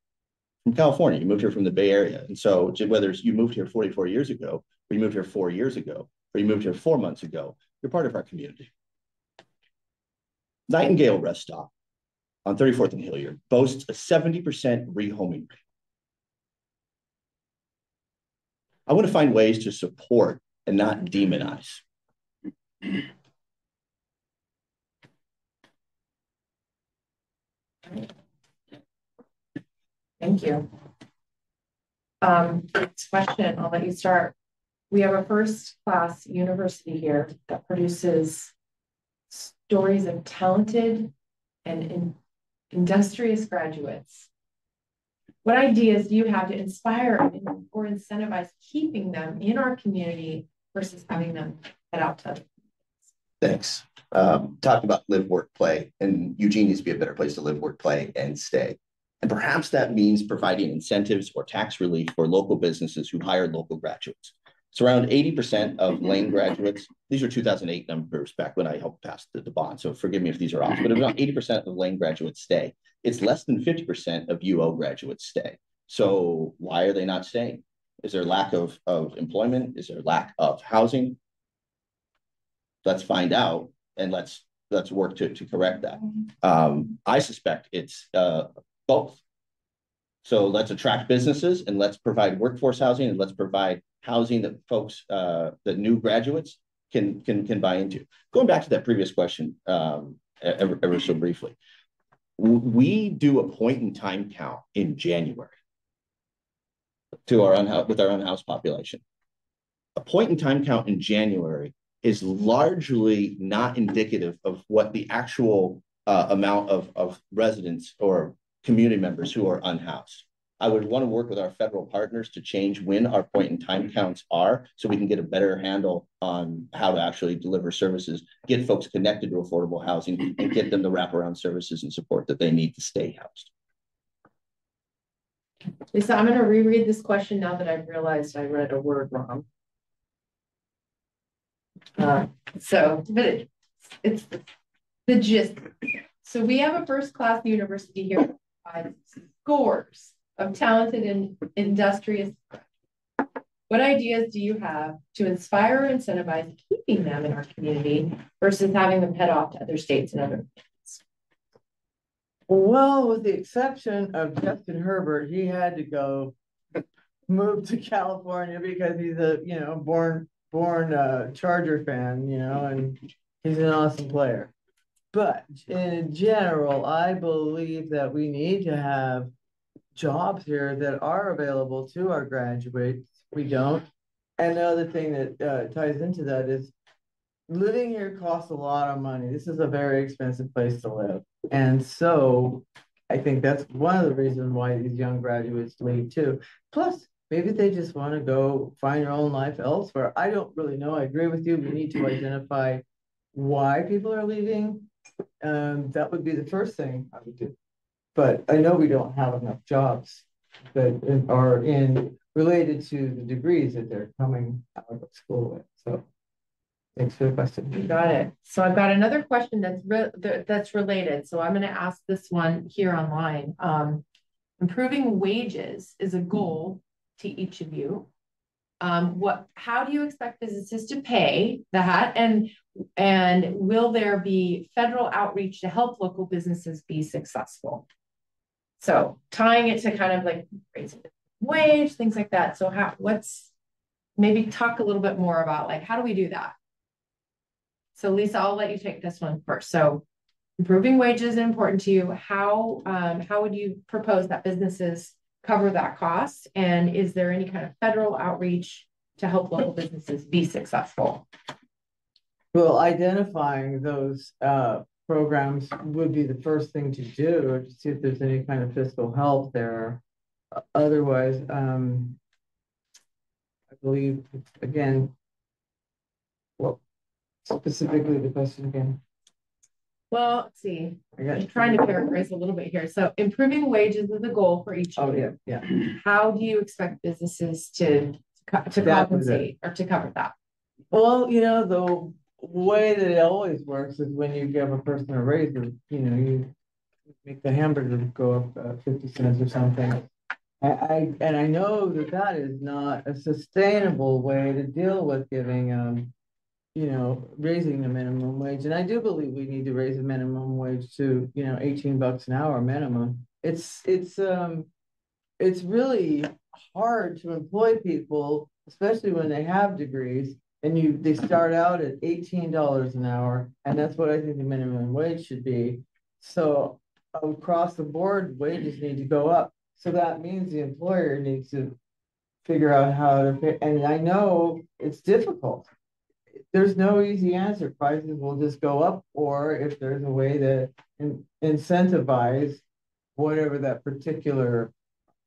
From California, you moved here from the Bay Area. And so whether you moved here forty-four years ago, or you moved here four years ago, or you moved here four months ago, you're part of our community. Nightingale Rest Stop on thirty-fourth and Hilyard boasts a seventy percent rehoming rate. I want to find ways to support and not demonize. Thank you. Um, next question, I'll let you start. We have a first class university here that produces stories of talented and in- industrious graduates. What ideas do you have to inspire or incentivize keeping them in our community versus having them head out to? Thanks. Um, talking about live, work, play, and Eugene needs to be a better place to live, work, play, and stay. And perhaps that means providing incentives or tax relief for local businesses who hire local graduates. It's around eighty percent of Lane graduates. These are two thousand eight numbers back when I helped pass the, the bond, so forgive me if these are off, but eighty percent of Lane graduates stay. It's less than fifty percent of UO graduates stay. So why are they not staying? Is there lack of, of employment? Is there lack of housing? Let's find out and let's, let's work to, to correct that. Um, I suspect it's, uh, both. So let's attract businesses and let's provide workforce housing and let's provide housing that folks, uh, that new graduates can, can, can buy into. Going back to that previous question, um, ever, ever so briefly. We do a point in time count in January to our unhoused, with our unhoused population. A point in time count in January is largely not indicative of what the actual uh, amount of, of residents or community members who are unhoused. I would want to work with our federal partners to change when our point in time counts are, so we can get a better handle on how to actually deliver services, get folks connected to affordable housing, and get them the wraparound services and support that they need to stay housed. Lisa, I'm gonna reread this question now that I've realized I read a word wrong. Uh, so, but it, it's the gist. So we have a first-class university here, provides scores of talented and industrious. What ideas do you have to inspire or incentivize keeping them in our community versus having them head off to other states and other? Well, with the exception of Justin Herbert, he had to go move to California because he's a, you know, born, born uh Charger fan, you know, and he's an awesome player. But in general, I believe that we need to have jobs here that are available to our graduates. We don't. And the other thing that uh ties into that is living here costs a lot of money. This is a very expensive place to live. And so I think that's one of the reasons why these young graduates leave too. Plus, maybe they just want to go find their own life elsewhere. I don't really know. I agree with you. We need to [CLEARS THROAT] identify why people are leaving. Um, that would be the first thing I would do. But I know we don't have enough jobs that are in related to the degrees that they're coming out of school with. So thanks for the question. Got it. So I've got another question that's re- that's related. So I'm gonna ask this one here online. Um. Improving wages is a goal to each of you. Um, what, how do you expect businesses to pay that? And, and will there be federal outreach to help local businesses be successful? So tying it to kind of like raising wage, things like that. So how, what's, maybe talk a little bit more about like, how do we do that? So Lisa, I'll let you take this one first. So improving wages is important to you. How, um, how would you propose that businesses cover that cost? And is there any kind of federal outreach to help local businesses be successful? Well, identifying those uh programs would be the first thing to do, to see if there's any kind of fiscal help there. Otherwise, um. I believe, again. Well, specifically the question again, Well, let's see. I'm trying to paraphrase a little bit here. So improving wages is the goal for each Oh, yeah, yeah. How do you expect businesses to, to That compensate or to cover that? Well, you know, the way that it always works is when you give a person a raise, or, you know, you. Make the hamburger go up uh, fifty cents or something. I, I, and I know that that is not a sustainable way to deal with giving, um. You know, raising the minimum wage, and I do believe we need to raise the minimum wage to, you know, eighteen bucks an hour minimum. It's, it's, um. It's really hard to employ people, especially when they have degrees. And you, they start out at eighteen dollars an hour, and that's what I think the minimum wage should be. So across the board, wages need to go up. So that means the employer needs to figure out how to pay, and I know it's difficult. There's no easy answer. Prices will just go up, or if there's a way to in- incentivize whatever that particular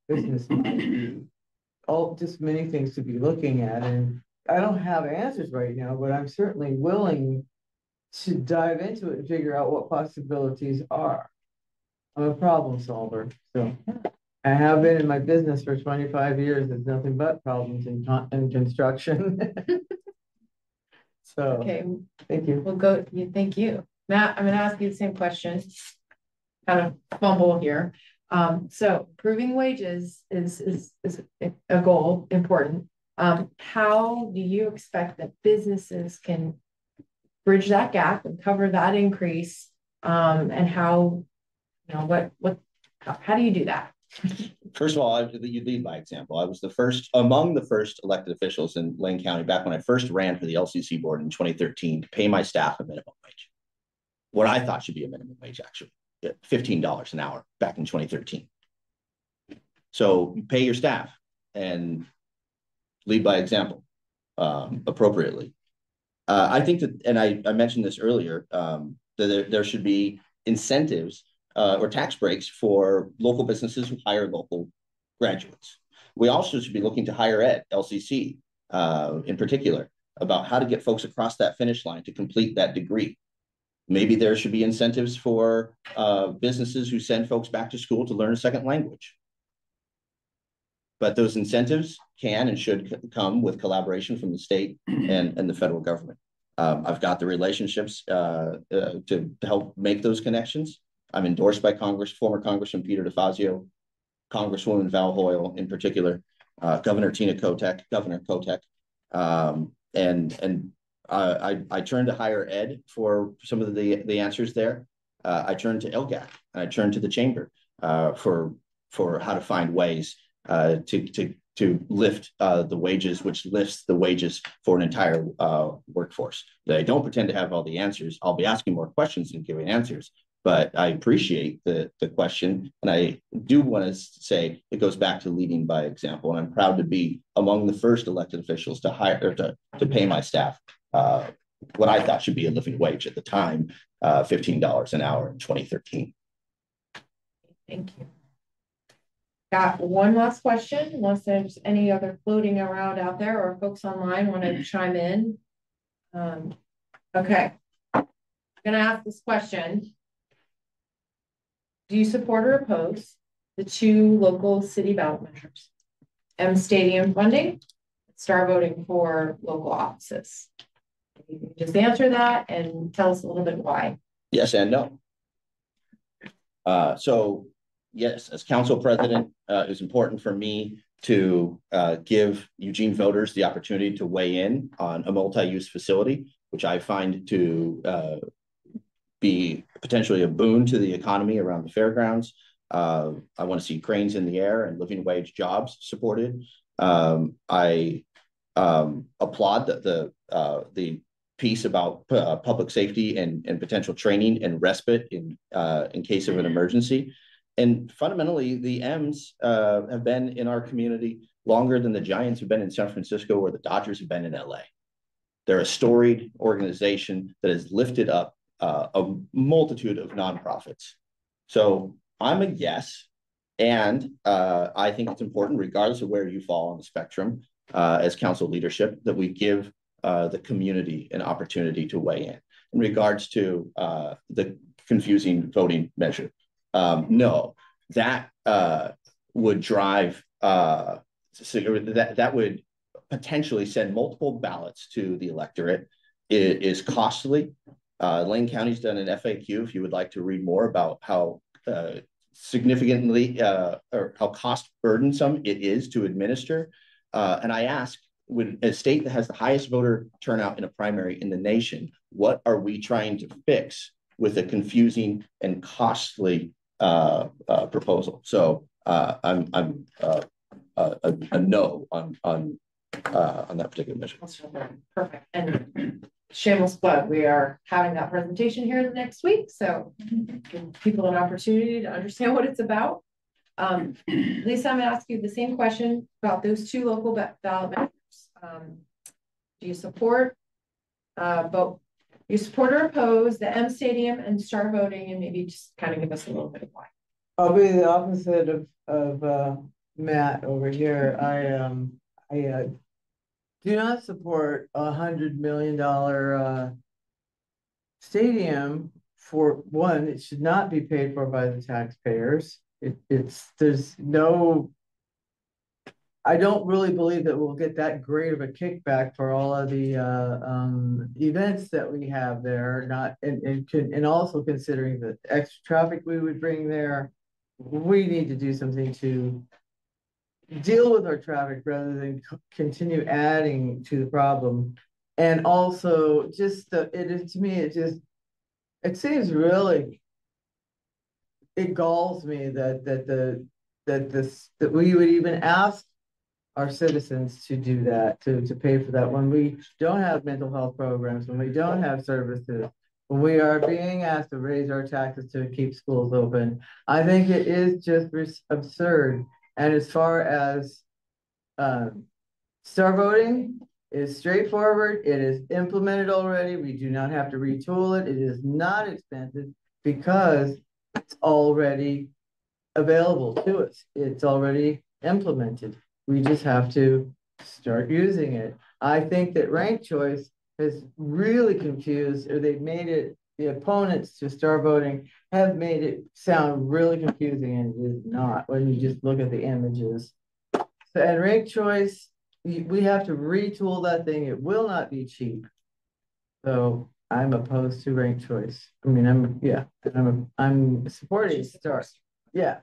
business [CLEARS THROAT] might be. All, just many things to be looking at, and I don't have answers right now, but I'm certainly willing to dive into it and figure out what possibilities are. I'm a problem solver, so I have been in my business for twenty-five years. There's nothing but problems in in construction. [LAUGHS] So, Okay, thank you. we'll go, you, thank you. Matt, I'm gonna ask you the same question. Kind of fumble here. Um, so improving wages is, is, is a goal, important. Um, how do you expect that businesses can bridge that gap and cover that increase? Um, and how, you know, what, what, how, do you do that? First of all, I, you lead by example. I was the first, among the first elected officials in Lane County, back when I first ran for the LCC board in twenty thirteen, to pay my staff a minimum wage. What I thought should be a minimum wage, actually, fifteen dollars an hour back in twenty thirteen. So pay your staff and lead by example, um, appropriately. Uh, I think that, and I, I mentioned this earlier, um, that there, there should be incentives uh, or tax breaks for local businesses who hire local graduates. We also should be looking to higher ed, LCC, uh, in particular, about how to get folks across that finish line to complete that degree. Maybe there should be incentives for uh, businesses who send folks back to school to learn a second language. But those incentives can and should come with collaboration from the state and, and the federal government. Um, I've got the relationships uh, uh, to, help make those connections. I'm endorsed by Congress, former Congressman Peter DeFazio, Congresswoman Val Hoyle in particular, uh, Governor Tina Kotek, Governor Kotek. Um, and, and, I, I turned to higher ed for some of the, the answers there. Uh, I turned to LGAC and I turned to the chamber, uh, for, for how to find ways, uh, to, to, to lift, uh, the wages, which lifts the wages for an entire, uh, workforce. I don't pretend to have all the answers. I'll be asking more questions and giving answers, but I appreciate the, the question. And I do want to say it goes back to leading by example. And I'm proud to be among the first elected officials to hire or to, to pay my staff uh, what I thought should be a living wage at the time, uh, $15 an hour in 2013. Thank you. Got one last question, unless there's any other floating around out there or folks online want to chime in. Um, okay. I'm Gonna ask this question. Do you support or oppose the two local city ballot measures? M stadium funding, star voting for local offices. You can Just answer that and tell us a little bit why. Yes and no. Uh, so yes, as council president, uh, was important for me to uh, give Eugene voters the opportunity to weigh in on a multi-use facility, which I find to uh, be potentially a boon to the economy around the fairgrounds. Uh, I want to see cranes in the air and living wage jobs supported. Um, I um, applaud the the, uh, the piece about uh, public safety and and potential training and respite in uh, in case of an emergency. And fundamentally, the Ems uh, have been in our community longer than the Giants have been in San Francisco or the Dodgers have been in LA. They're a storied organization that has lifted up uh, a multitude of nonprofits. So I'm a yes. And uh, I think it's important, regardless of where you fall on the spectrum, uh, as council leadership, that we give uh, the community an opportunity to weigh in. In regards to uh, the confusing voting measure, um, no, that uh, would drive uh, that that would potentially send multiple ballots to the electorate. It is costly. Uh, Lane County's done an FAQ. If you would like to read more about how uh, significantly uh, or how cost burdensome it is to administer, uh, and I ask, when a state that has the highest voter turnout in a primary in the nation, what are we trying to fix with a confusing and costly uh, uh, proposal? So uh, I'm I'm uh, a, a, no on on uh, on that particular mission. Perfect. And shameless plug, we are having that presentation here next week, so give people an opportunity to understand what it's about. Um, Lisa, I'm gonna ask you the same question about those two local ballot measures. Um, do you support, uh, vote, you support or oppose the M Stadium and start voting and maybe just kind of give us a little bit of why? I'll be the opposite of, of, uh, Matt over here. I, um, I, uh, do not support a hundred million dollar, uh, stadium for one, it should not be paid for by the taxpayers. It, it's, there's no I don't really believe that we'll get that great of a kickback for all of the uh, um, events that we have there. Not and and, and also considering the extra traffic we would bring there, we need to do something to deal with our traffic rather than continue adding to the problem. And also, just the, it is to me, it just it seems really it galls me that that the that this that we would even ask our citizens to do that, to, to pay for that when we don't have mental health programs, when we don't have services, when we are being asked to raise our taxes to keep schools open. I think it is just absurd. And as far as um, star voting is straightforward, it is implemented already. We do not have to retool it. It is not expensive because it's already available to us. It's already implemented. We just have to start using it. I think that ranked choice has really confused, or they've made it, the opponents to star voting have made it sound really confusing and it is not when you just look at the images. So, and ranked choice, we have to retool that thing. It will not be cheap. So I'm opposed to ranked choice. I mean, I'm, yeah, I'm, I'm supporting star. Yeah.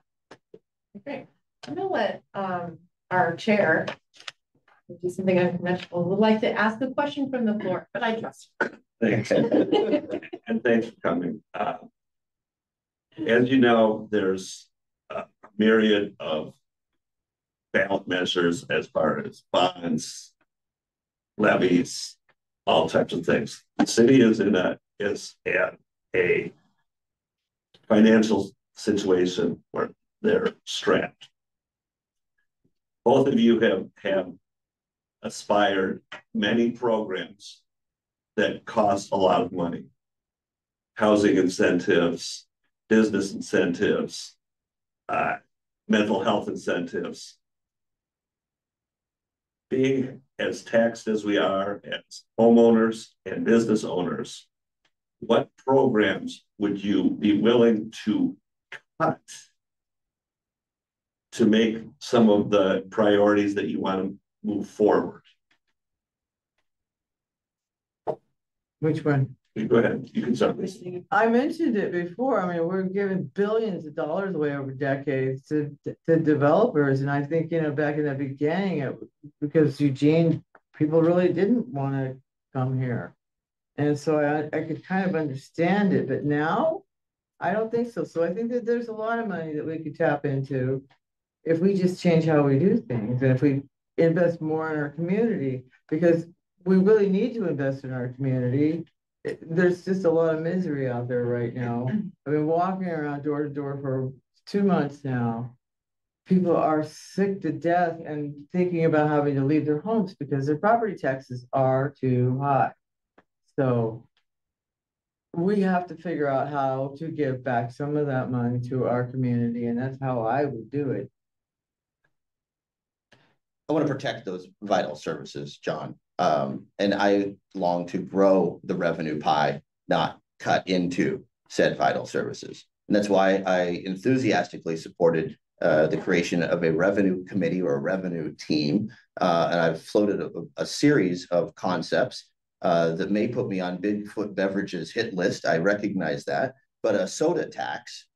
Okay. I'm gonna let um our chair, do something unconventional, would like to ask a question from the floor, but I trust. Thanks. [LAUGHS] and thanks for coming. Uh, as you know, there's a myriad of ballot measures as far as bonds, levies, all types of things. The city is in a is at a financial situation where they're strapped both of you have, have aspired many programs that cost a lot of money. Housing incentives, business incentives, uh, mental health incentives. Being as taxed as we are as homeowners and business owners, what programs would you be willing to cut to make some of the priorities that you want to move forward. Which one? You Go ahead, you can start. I mentioned it before, I mean, we're giving billions of dollars away over decades to, to developers, and I think, you know, back in the beginning, it, because Eugene, people really didn't wanna come here. And so I, I could kind of understand it, but now, I don't think so, so I think that there's a lot of money that we could tap into. If we just change how we do things, and if we invest more in our community, because we really need to invest in our community it- there's just a lot of misery out there right now. I've been walking around door to door for two months now. People are sick to death and thinking about having to leave their homes because their property taxes are too high. So we have to figure out how to give back some of that money to our community, and that's how I would do it. I want to protect those vital services, John. Um, and I long to grow the revenue pie, not cut into said vital services. And that's why I enthusiastically supported uh, the creation of a revenue committee or a revenue team. Uh, and I've floated a, a series of concepts uh, that may put me on Bigfoot Beverages hit list. I recognize that, but a soda tax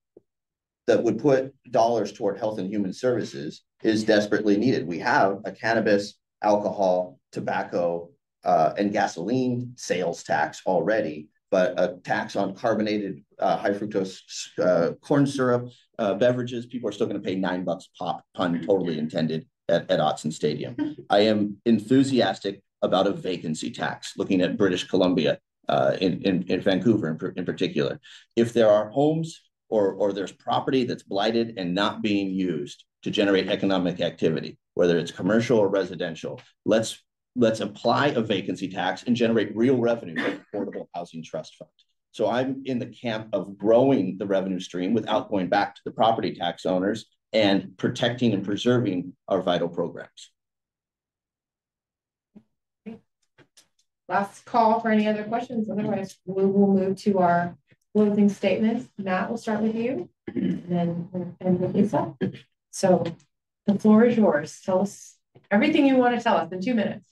that would put dollars toward health and human services is desperately needed. We have a cannabis, alcohol, tobacco, uh, and gasoline sales tax already, but a tax on carbonated uh, high fructose uh, corn syrup uh, beverages, people are still going to pay nine bucks pop, pun totally intended, at, at Autzen Stadium. [LAUGHS] I am enthusiastic about a vacancy tax, looking at British Columbia uh, in, in, in Vancouver in, in particular. If there are homes or, or there's property that's blighted and not being used to generate economic activity, whether it's commercial or residential, let's let's apply a vacancy tax and generate real revenue for the Affordable Housing Trust Fund. So I'm in the camp of growing the revenue stream without going back to the property tax owners and protecting and preserving our vital programs. Last call for any other questions, otherwise we will move to our closing statements. Matt, we'll start with you, [CLEARS THROAT] and then we'll end with Lisa. So the floor is yours. Tell us everything you want to tell us in two minutes.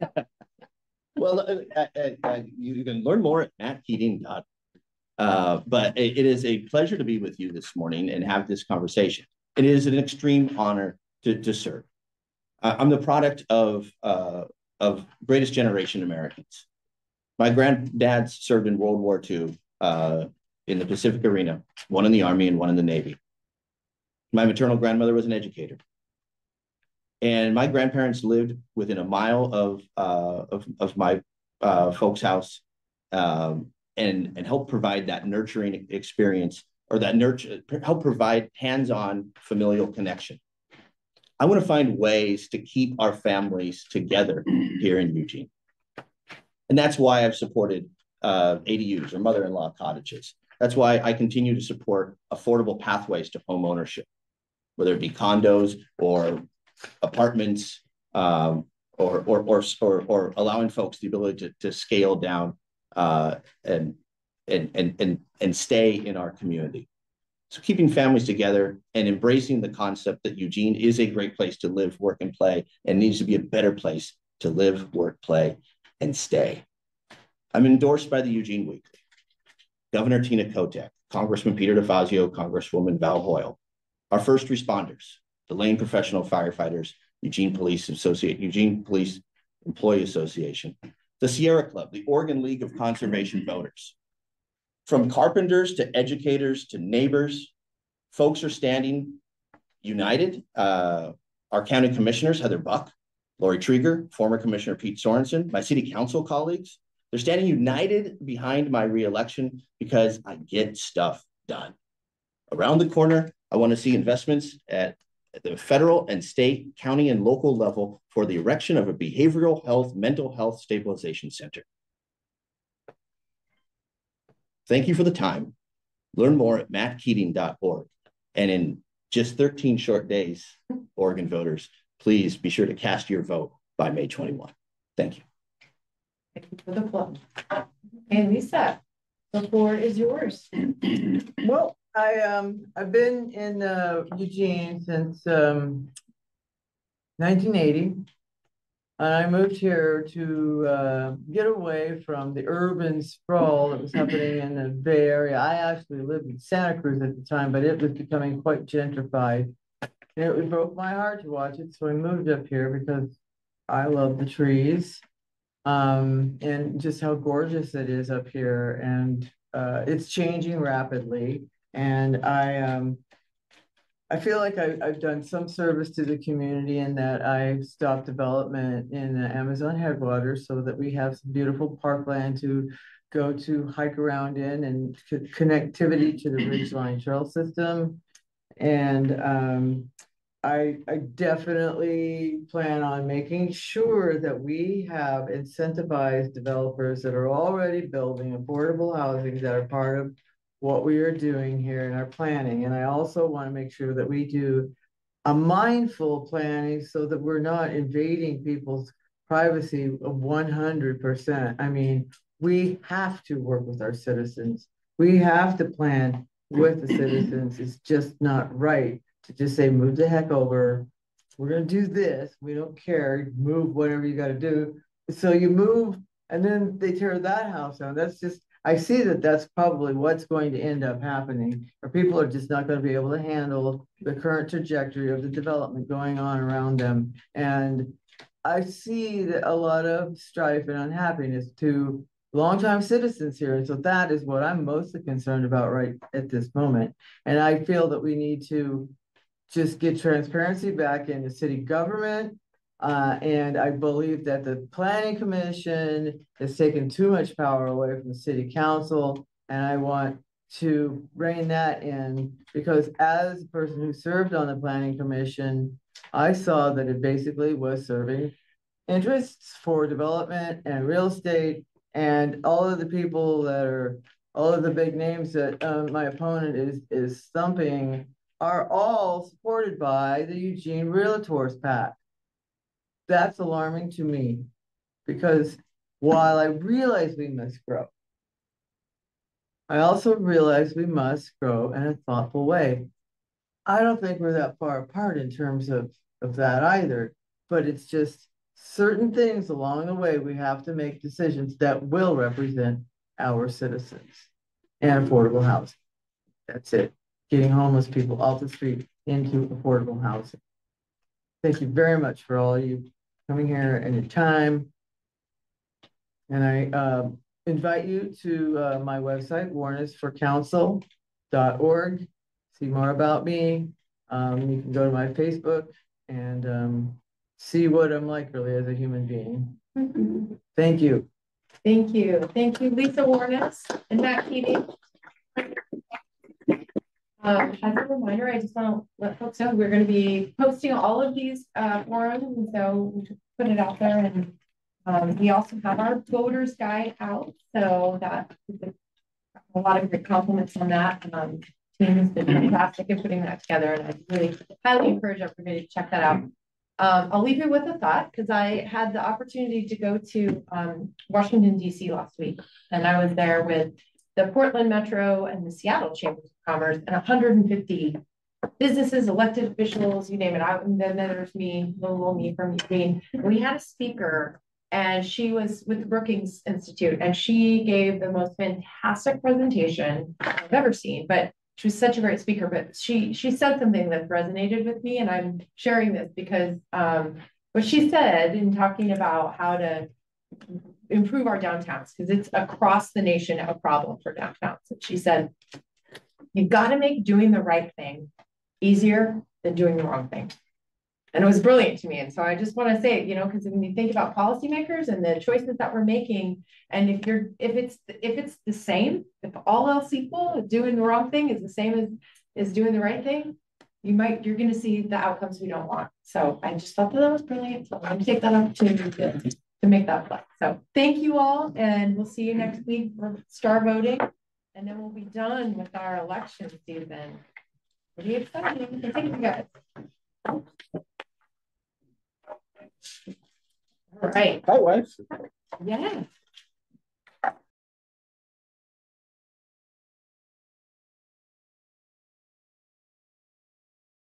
[LAUGHS] Well, uh, uh, uh, uh, you can learn more at mattkeating.org. Uh, but it, it is a pleasure to be with you this morning and have this conversation. It is an extreme honor to, to serve. I'm the product of, uh, of greatest generation Americans. My granddad served in World War II uh, in the Pacific Arena, one in the Army and one in the Navy. My maternal grandmother was an educator. And my grandparents lived within a mile of uh, of, of my uh, folks' house, um, and and help provide that nurturing experience or that nurture help provide hands-on familial connection. I want to find ways to keep our families together here in Eugene, and that's why I've supported uh, ADUs or mother-in-law cottages. That's why I continue to support affordable pathways to home ownership, whether it be condos or apartments, um, or, or, or, or, or allowing folks the ability to, to scale down, uh, and, and, and, and, and stay in our community. So keeping families together and embracing the concept that Eugene is a great place to live, work, and play, and needs to be a better place to live, work, play, and stay. I'm endorsed by the Eugene Weekly, Governor Tina Kotek, Congressman Peter DeFazio, Congresswoman Val Hoyle, our first responders, the Lane Professional Firefighters, Eugene Police Associate, Eugene Police Employee Association, the Sierra Club, the Oregon League of Conservation Voters. From carpenters to educators to neighbors, folks are standing united. Uh, our county commissioners, Heather Buck, Laurie Trieger, former Commissioner Pete Sorenson, my city council colleagues, they're standing united behind my reelection because I get stuff done. Around the corner, I want to see investments at at the federal and state, county, and local level for the erection of a behavioral health, mental health stabilization center. Thank you for the time. Learn more at mattkeating.org. And in just 13 short days, Oregon voters, please be sure to cast your vote by May 21. Thank you. Thank you for the plug. And Lisa, the floor is yours. Well, I, um, I've been in, uh, Eugene since, um, nineteen eighty. And I moved here to uh get away from the urban sprawl that was happening in the Bay Area. I actually lived in Santa Cruz at the time, but it was becoming quite gentrified. And it broke my heart to watch it, so I moved up here because I love the trees. Um, and just how gorgeous it is up here and uh it's changing rapidly. And I um I feel like I, I've done some service to the community in that I've stopped development in the Amazon headwaters so that we have some beautiful parkland to go to hike around in and co- connectivity to the Ridgeline [CLEARS THROAT] Trail System. And um, I, I definitely plan on making sure that we have incentivized developers that are already building affordable housing that are part of what we are doing here in our planning. And I also want to make sure that we do a mindful planning so that we're not invading people's privacy of one hundred percent. I mean, we have to work with our citizens. We have to plan with the citizens. It's just not right to just say, move the heck over. We're gonna do this. We don't care. Move whatever you gotta do. So you move and then they tear that house down. That's just I see that that's probably what's going to end up happening, or people are just not gonna be able to handle the current trajectory of the development going on around them. And I see a lot of strife and unhappiness to longtime citizens here. And so that is what I'm mostly concerned about right at this moment. And I feel that we need to just get transparency back into city government uh, and I believe that the planning commission has taken too much power away from the city council. And I want to rein that in because as a person who served on the planning commission, I saw that it basically was serving interests for development and real estate and all of the people that are, all of the big names that um, my opponent is, is thumping are all supported by the Eugene Realtors PAC that's alarming to me. Because while I realize we must grow, I also realize we must grow in a thoughtful way. I don't think we're that far apart in terms of, of that either, but it's just certain things along the way, we have to make decisions that will represent our citizens and affordable housing. That's it. Getting homeless people off the street into affordable housing. Thank you very much for all you coming here anytime. And I uh, invite you to uh, my website, warnesforcouncil.org. See more about me. Um, you can go to my Facebook and um, see what I'm like really as a human being. [LAUGHS] Thank you. Thank you. Thank you, Lisa Warnes and Matt Keating. Um, as a reminder, I just want to let folks know, we're going to be posting all of these, uh, forums, and so we just put it out there and um, we also have our voters guide out, so that a lot of great compliments on that. Um, team has been fantastic in putting that together, and I really highly encourage everybody to check that out. Um, I'll leave you with a thought because I had the opportunity to go to um, Washington DC last week, and I was there with the Portland Metro and the Seattle Chambers Commerce and 150 businesses, elected officials, you name it. I, and then there's me, little, little me from Eugene. We had a speaker and she was with the Brookings Institute and she gave the most fantastic presentation I've ever seen, but she was such a great speaker, but she, she said something that resonated with me and I'm sharing this because, um, what she said in talking about how to improve our downtowns because it's across the nation a problem for downtowns. And she said, you've got to make doing the right thing easier than doing the wrong thing. And it was brilliant to me. And so I just want to say, you know, because when you think about policymakers and the choices that we're making, and if you're if it's if it's the same, if all else equal, doing the wrong thing is the same as is doing the right thing, you might you're going to see the outcomes we don't want. So I just thought that, that was brilliant. So I'm going to take that opportunity to, to make that play. So thank you all, and we'll see you next week for star voting, and then we'll be done with our election season. Pretty exciting. Thank you guys. All right. Hi, wife. Yeah.